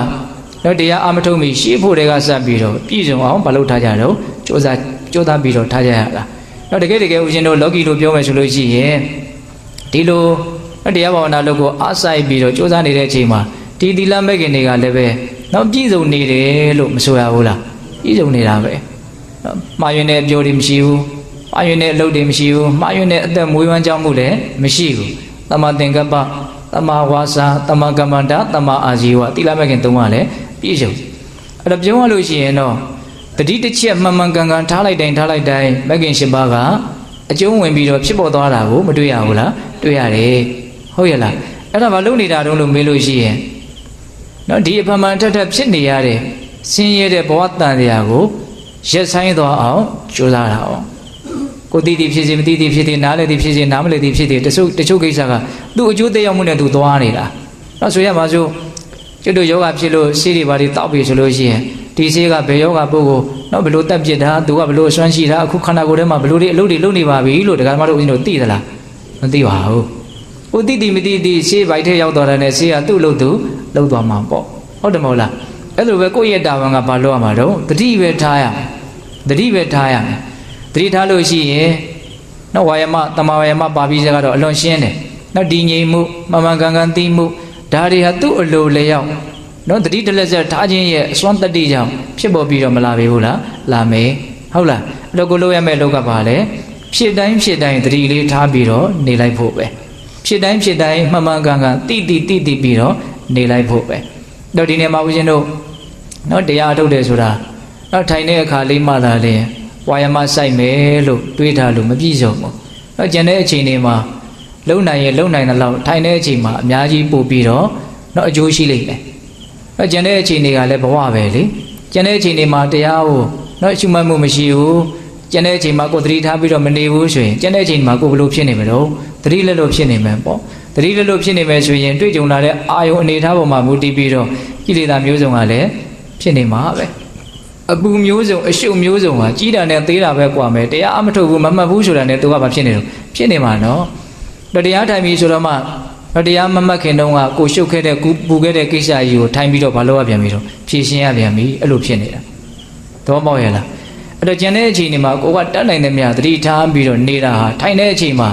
နော်တရားအမထုတ်မီရှေ့ဖို့တွေကစပ်ပြီးတော့ပြည့်စုံအောင်မလုပ်ထားကြတော့စ조사စ조사ပြီးတော့ထားကြရတာနော်တကယ်တကယ်ဦးဇင်းတို့လောကီလို့ပြောမယ်ဆိုလို့ရှိရင်ဒီလိုတရားဘာဝနာလုပ်ကိုအားဆိုင်ပြီးတော့စ조사နေတဲ့အချိန်မှာဒီသီလမဲ့ခင်တွေကလည်းပဲ နော်ပြည့်စုံနေတယ်လို့မဆိုရဘူးလားပြည့်စုံနေတာပဲနော်မှားယွင်းတဲ့အပြောတွေမရှိဘူးမှားယွင်းတဲ့အလုပ်တွေမရှိဘူးမှားယွင်းတဲ့အသက်မွေးဝမ်းကြောင်းမှုလည်းမရှိဘူးတမသင်္ကပ္ပတမဝါစာတမကမ္မန္တတမအာဇီဝသီလမဲ့ခင်သုံးပါလေပြည့်စုံအဲ့တော့ပြောရလို့ရှိရင်တော့တတိတစ်ချက်မှန်မှန်ကန်ကန်ထားလိုက်တိုင်းထားလိုက်တိုင်းမဲ့ခင်ရှင်ပါကအကျုံးဝင်ပြီးတော့ဖြစ်ပေါ်သွားတာကိုမတွေ့ရဘူးလားတွေ့ရတယ်ဟုတ်ရဲ့လားအဲ့ဒါဘာလုပ်နေတာတုံးလို့မေးလို့ရှိရင် နော်ဒီအဖမှန်ထက်ထက်ဖြစ်နေရတဲ့ဆင်းရဲတဲ့ဘဝတန်တရားကိုရက်ဆိုင်သွားအောင်ကြိုးစားတာအောင်ကိုတည်တည်ဖြစ်စေမတည်တည်ဖြစ်စေနားလေတည်ဖြစ်စေနားမလေတည်ဖြစ်စေတချို့တချို့ကိစ္စကသူ့အကျိုးသက်ရောက်မှုနဲ့သူသွားနေတာနော်ဆိုရမှာဆိုကျွတ်တို့ယောဂဖြစ်လို့ဆေးတွေဘာတွေတောက်ပြီဆိုလို့ရှိရင်ဒီဆေးကဘယ်ယောဂပုဂ္ဂိုလ်နော်ဘလို့တက်ပြစ်တာသူကဘလို့အစွမ်းရှိတာအခုခန္ဓာကိုယ်ထဲမှာဘလို့တွေအလုပ်တွေလုပ်နေပါပြီလို့ဒကာမတို့ဦးဇင်းတို့သိသလားမသိပါဘူး။ ဥတိတိမတိတိဆေးဘိုက်ထဲရောက်သွားတဲ့ဆေးကသူ့လို့သူလှုပ်သွားမှာပေါ့ဟုတ်တယ်မဟုတ်လားအဲ့လိုပဲကိုယ့်ရဲ့တာဝန်ကဘာလုပ်ရမှာတော့တတိပဲထားရမယ်တတိပဲထားရမယ်တတိထားလို့ရှိရင်နော်ဝါယမတမဝါယမပါပြီးစကတော့အလွန်ရှင်းတယ်နော်ဒီငြိမ်မှုမမှန်ကန်ကန်သိမှုဒါတွေဟာသူ့အလိုလျောက်နော်တတိတလက်ဆက်ထားခြင်းရဲ့အစွမ်းတတိကြောင့်ဖြစ်ပေါ်ပြီးတော့မလာပေဘူးလားလာမယ်ဟုတ်လားအဲ့တော့ကိုလိုရမယ့်လောက်ကပါလေဖြစ်တိုင်းဖြစ်တိုင်းတတိလေးထားပြီးတော့နေလိုက်ဖို့ပဲ ဖြစ်တိုင်းဖြစ်တိုင်းမှန်မှန်ကန်ကန်တိတိတိတိပြီးတော့နေလိုက်ဖို့ပဲတော့ဒီနေ့မှာဦးဇင်းတို့နော်တရားထုတ်တယ်ဆိုတာနော်ထိုင်တဲ့အခါလေးမှသာလေဝါယမစိုက်မယ်လို့တွေးထားလို့မပြည့်စုံဘူးနော်ကျန်တဲ့အချိန်တွေမှာလုံနိုင်ရင်လုံနိုင်တဲ့လောက်ထိုင်တဲ့အချိန်မှာအများကြီးပို့ပြီးတော့နော်အကျိုးရှိလိမ့်မယ်နော်ကျန်တဲ့အချိန်တွေကလည်းဘဝပဲလေကျန်တဲ့အချိန်တွေမှာတရားကိုနော်ရှုမှတ်မှုမရှိဘူး ကျန်တဲ့အချိန်မှာကိုယ်သတိထားပြီးတော့မနေဘူးဆိုရင်ကျန်တဲ့အချိန်မှာကိုယ်ဘလို့ဖြစ်နေမလို့သတိလက်လို့ဖြစ်နေမယ်ပေါ့တတိလက်လို့ဖြစ်နေမယ်ဆိုရင်တွေ့ကြုံလာတဲ့အာယုံအနေထားပေါ်မှာမူတည်ပြီးတော့ကိလေသာမျိုးစုံကလည်းဖြစ်နေမှာပဲအပူမျိုးစုံအရှုပ်မျိုးစုံကကြီးတာနဲ့သေးတာပဲกว่าမယ်တရားအမထုတ်ဘူးမမှတ်ဘူးဆိုတာနဲ့သူကမဖြစ်နေတော့ဖြစ်နေမှာနော်တရားထိုင်ပြီဆိုတော့မှတရားမမှတ်ခင်တုန်းကကိုရှုပ်ခဲ့တဲ့ပူခဲ့တဲ့ကိစ္စကြီးကိုထိုင်ပြီးတော့မလုပ်ရပြန်ပြီတော့ဖြည့်ရှင်းရပြန်ပြီအဲ့လိုဖြစ်နေတာသဘောပေါက်ရလား အဲ့တော့ကျန်တဲ့အချိန်တွေမှာကိုကတတ်နိုင်တဲ့မြတ်တတိထားပြီးတော့နေတာဟာထိုင်တဲ့အချိန်မှာ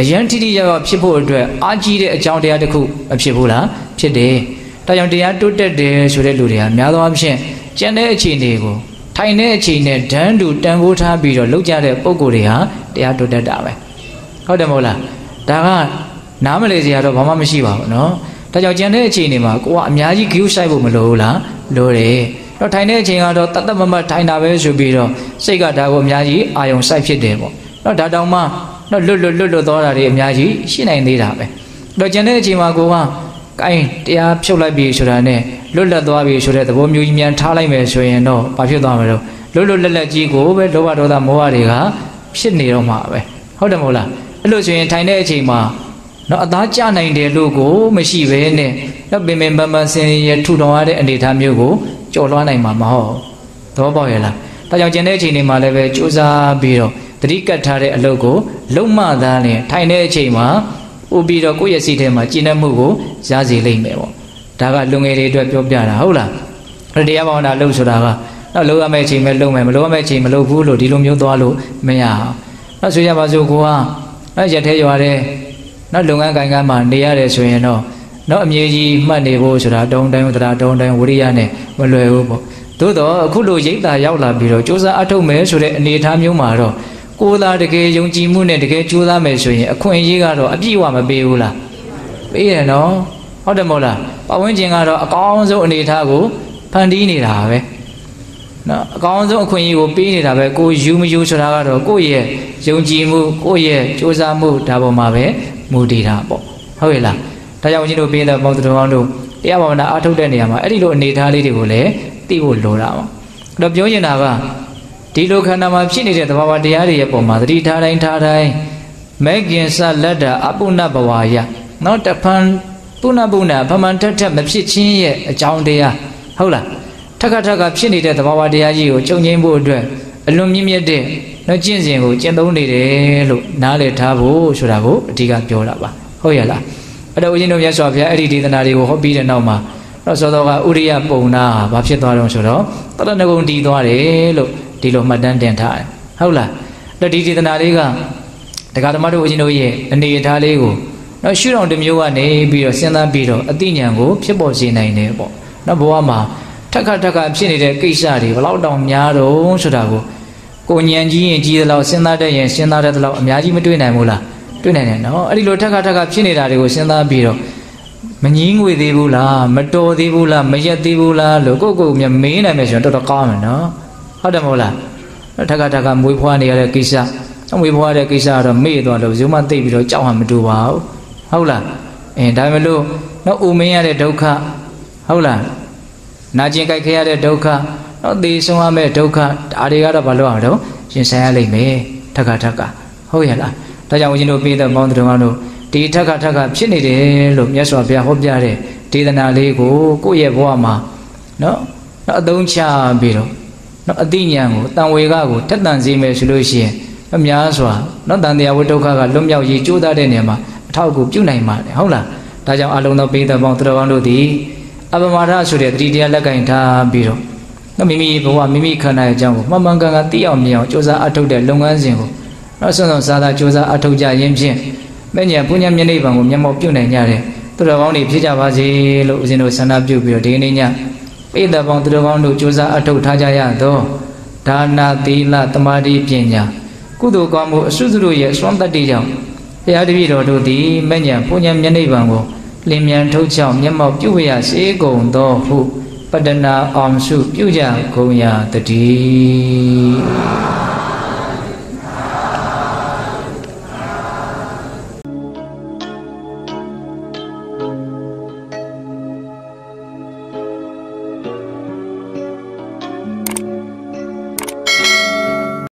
အယံထိတိရောက်ရောက်ဖြစ်ဖို့အတွက်အားကြီးတဲ့အကြောင်းတရားတစ်ခုမဖြစ်ဘူးလားဖြစ်တယ်။ဒါကြောင့်တရားတိုးတက်တယ်ဆိုတဲ့လူတွေကများသောအားဖြင့်ကျန်တဲ့အချိန်တွေကိုထိုင်တဲ့အချိန်နဲ့ဒန်းတူတန်ဖိုးထားပြီးတော့လောက်ကြတဲ့ပုံကိုယ်တွေဟာတရားတိုးတက်တာပဲ။ဟုတ်တယ်မဟုတ်လား။ဒါကနားမလဲစရာတော့ဘာမှမရှိပါဘူးနော်။ဒါကြောင့်ကျန်တဲ့အချိန်တွေမှာကိုကအများကြီး view ဆိုင်ဖို့မလိုဘူးလား။လိုတယ်။ တော့ထိုင်တဲ့အချိန်ကတော့တတ်တတ်မမတ်ထိုင်တာပဲဆိုပြီးတော့စိတ်ကဒါကိုအများကြီးအာယုံစိုက်ဖြစ်တယ်ပေါ့။တော့ဒါတောင်မှတော့လွတ်လွတ်လွတ်လွတ်သွားတာတွေအများကြီးရှိနိုင်သေးတာပဲတော့ကျန်တဲ့အချိန်မှာကိုကကိုင်းတရားဖြုတ်လိုက်ပြီဆိုတာနဲ့လွတ်လပ်သွားပြီဆိုတဲ့သဘောမျိုးကြီးမြန်ထားလိုက်မယ်ဆိုရင်တော့ဘာဖြစ်သွားမလို့လွတ်လွတ်လပ်လပ်ကြီးကိုပဲလောဘဒေါသမောဟတွေကဖြစ်နေတော့မှာပဲဟုတ်တယ်မဟုတ်လားအဲ့လိုဆိုရင်ထိုင်တဲ့အချိန်မှာ တော့အသားကျနိုင်တယ်လို့ကိုမရှိပဲနဲ့တော့ပင်ပင်ပန်းပန်းဆင်းရဲထူထောင်ရတဲ့အနေအထားမျိုးကိုကြော်လွှားနိုင်မှာမဟုတ်သဘောပေါက်ရဲ့လားဒါကြောင့်ကျန်တဲ့အချိန်တွေမှာလည်းပဲစူးစမ်းပြီးတော့တတိကတ်ထားတဲ့အလုပ်ကိုလုံမသားနဲ့ထိုင်တဲ့အချိန်မှာဥပြီးတော့ကိုယ့်ရဲ့စိတ်ထဲမှာကျင့်တတ်မှုကိုရစေလိမ့်မယ်ပေါ့ဒါကလူငယ်တွေအတွက်ပြောပြတာဟုတ်လားအဲ့တရားဘာဝနာလုပ်ဆိုတာကတော့လုပ်ရမယ့်အချိန်ပဲလုပ်မယ်မလုပ်ရမယ့်အချိန်မလုပ်ဘူးလို့ဒီလိုမျိုးသွားလို့မရအောင်နောက်ဆိုရပါစို့ကိုကနောက်ရက်ထဲရွာတဲ့ နောက်လုပ်ငန်းကိုင်ကမှနေရတယ်ဆိုရင်တော့နောက်အမြဲကြီးမှတ်နေဖို့ဆိုတာတုံတိုင်းသဒ္ဓတုံတိုင်းဝိရိယနဲ့မလွယ်ဘူးပေါ့သို့တော့အခုလိုရိတ်တာရောက်လာပြီးတော့စ조사အထုတ်မယ်ဆိုတဲ့အနေအထားမျိုးမှာတော့ကိုယ်သာတကယ်ယုံကြည်မှုနဲ့တကယ်ကြိုးစားမယ်ဆိုရင်အခွင့်အရေးကတော့အပြည့်အဝမပေးဘူးလားပေးတယ်နော်ဟုတ်တယ်မဟုတ်လားပတ်ဝန်းကျင်ကတော့အကောင်းဆုံးအနေအထားကိုဖန်တီးနေတာပဲနော်အကောင်းဆုံးအခွင့်အရေးကိုပေးနေတာပဲကိုယူမယူဆိုတာကတော့ကိုယ့်ရဲ့ ယုံကြည်မှုကိုယ့်ရဲ့ကြိုးစားမှုဒါပေါ်မှာပဲမူတည်တာပေါ့ဟဟုတ်ရဲ့လားဒါကြောင့်ဦးဇင်းတို့ပြည့်တဲ့ပေါင်းတော်ကောင်းတို့တရားဘာဝနာအားထုတ်တဲ့နေရာမှာအဲ့ဒီလိုအနေအထားလေးတွေကိုလည်းသိဖို့လိုတာပါအဲ့တော့ပြောရင်တာကဒီလိုခန္ဓာမှာဖြစ်နေတဲ့သဘာဝတရားတွေရဲ့ပုံမှာသတိထားတိုင်းထားတိုင်းမဲကင်စလက်တာအပုဏ္ဏဘဝယနောက်တဖန်ပုဏ္ဏပုဏ္ဏဗမန်ထက်ထက်မဖြစ်ချင်းရဲ့အကြောင်းတရားဟုတ်လားထက်ခါထက်ကဖြစ်နေတဲ့သဘာဝတရားကြီးကိုကြုံငိမ့်ဖို့အတွက်အလွန်မြင့်မြတ်တဲ့ နှကျင့်စဉ်ကိုကျင့်သုံးနေတယ်လို့နားလည်ထားဖို့ဆိုတာကိုအဓိကပြောတာပါဟုတ်ရဲ့လားအဲ့တော့ဦးဇင်းတို့မြတ်စွာဘုရားအဲ့ဒီဒေသနာတွေကိုဟောပြီးတဲ့နောက်မှာတော့သောတော်ကဥရိယပုံနာဘာဖြစ်သွားတော့ဆိုတော့တရဏဂုံတည်သွားတယ်လို့ဒီလိုမှတ်တမ်းတင်ထားတယ်ဟုတ်လားအဲ့တော့ဒီဒေသနာလေးကတရားဓမ္မတို့ဦးဇင်းတို့ရဲ့အနေအထားလေးကိုတော့ရှုတော်တစ်မျိုးကနေပြီးတော့စဉ်းစားပြီးတော့အသိဉာဏ်ကိုဖြစ်ပေါ်စေနိုင်တယ်ပေါ့နော်ဘဝမှာထက်ခါထက်ခါဖြစ်နေတဲ့ကိစ္စတွေဘယ်လောက်တောင်များတော့ဆိုတာကို ကိုဉာဏ်ကြီးရင်ကြီးသလောက်စဉ်းစားတတ်ရင်စဉ်းစားတတ်သလောက်အများကြီးမတွေ့နိုင်ဘူးလားတွေ့နိုင်တယ်နော်အဲ့ဒီလိုထက်ခါထက်ခါဖြစ်နေတာတွေကိုစဉ်းစားပြီးတော့မငင်းငွေသေးဘူးလားမတော်သေးဘူးလားမရက်သေးဘူးလားလို့ကိုယ့်ကိုယ်မြမေးနိုင်မယ်ဆိုရင်တော်တော်ကောင်းမယ်နော်ဟုတ်တယ်မဟုတ်လားထက်ခါထက်ခါမွေးဖွားနေရတဲ့ကိစ္စအမွေးဖွားတဲ့ကိစ္စကတော့မေ့သွားလို့ဇုံမသိပ်ပြီးတော့ကြောက်ဟန်မတူပါဘူးဟုတ်လားအင်းဒါပေမဲ့လို့နော်ဥမင်းရတဲ့ဒုက္ခဟုတ်လားနာကျင်ကြိုက်ခဲရတဲ့ဒုက္ခ နော်သေဆုံးရမယ့်ဒုက္ခဒါတွေကတော့ဘာလို့အောင်တော့ရှင်ဆိုင်ရလိမ့်မယ်ထက်ခါထက်ခါဟုတ်ရဲ့လားဒါကြောင့်ဦးဇင်းတို့ပြည်သက်ပေါင်းတော်တို့ဒီထက်ခါထက်ခါဖြစ်နေတယ်လို့မြတ်စွာဘုရားဟောပြတဲ့ဒေသနာလေးကိုကိုယ့်ရဲ့ဘဝမှာနော်နော်အသုံးချပြီးတော့နော်အတိညာကိုတန်ဝေကကိုထက်တန်စေမယ်ဆိုလို့ရှိရင်အများစွာနော်တန်တရားဝိဒုက္ခကလွတ်မြောက်ရေးကြိုးစားတဲ့နေရာမှာအထောက်အကူပြုနိုင်ပါတယ်ဟုတ်လားဒါကြောင့်အလုံးသောပြည်သက်ပေါင်းတော်ကောင်းတို့သည်အပမာဒဆိုတဲ့တတိတရားလက်ကင်ထားပြီးတော့နော် မိမိဘဝမိမိခန္ဓာရဲ့အကြောင်းကိုမှန်မှန်ကန်ကန်သိအောင်မြင်အောင်ကြိုးစားအထောက်တဲ့လုပ်ငန်းစဉ်ကိုနောက်ဆုံးဆုံးစားသာကြိုးစားအထောက်ကြရင်းဖြင့်မဲ့ညာပုညမျက်နှိပ်ပံကိုမျက်မှောက်ပြုနိုင်ကြတယ်သူတော်ကောင်းတွေဖြစ်ကြပါစေလို့ဦးဇင်းတို့ဆန္ဒပြုပြီးတော့ဒီနေ့ညပိဋကပေါင်းသူတော်ကောင်းတို့ကြိုးစားအထောက်ထားကြရသောဒါနာသီလသမာဓိပညာကုသိုလ်ကောင်းမှုအစွစုတို့ရဲ့စွမ်းတတ္တိကြောင့်ဘုရားတပည့်တော်တို့သည်မဲ့ညာပုညမျက်နှိပ်ပံကိုလင်းမြန်ထုတ်ချောင်းမျက်မှောက်ပြုရစေကုန်သောဟု ပတ္တနာအောင်စုပြုကြကုန်ရာတည်း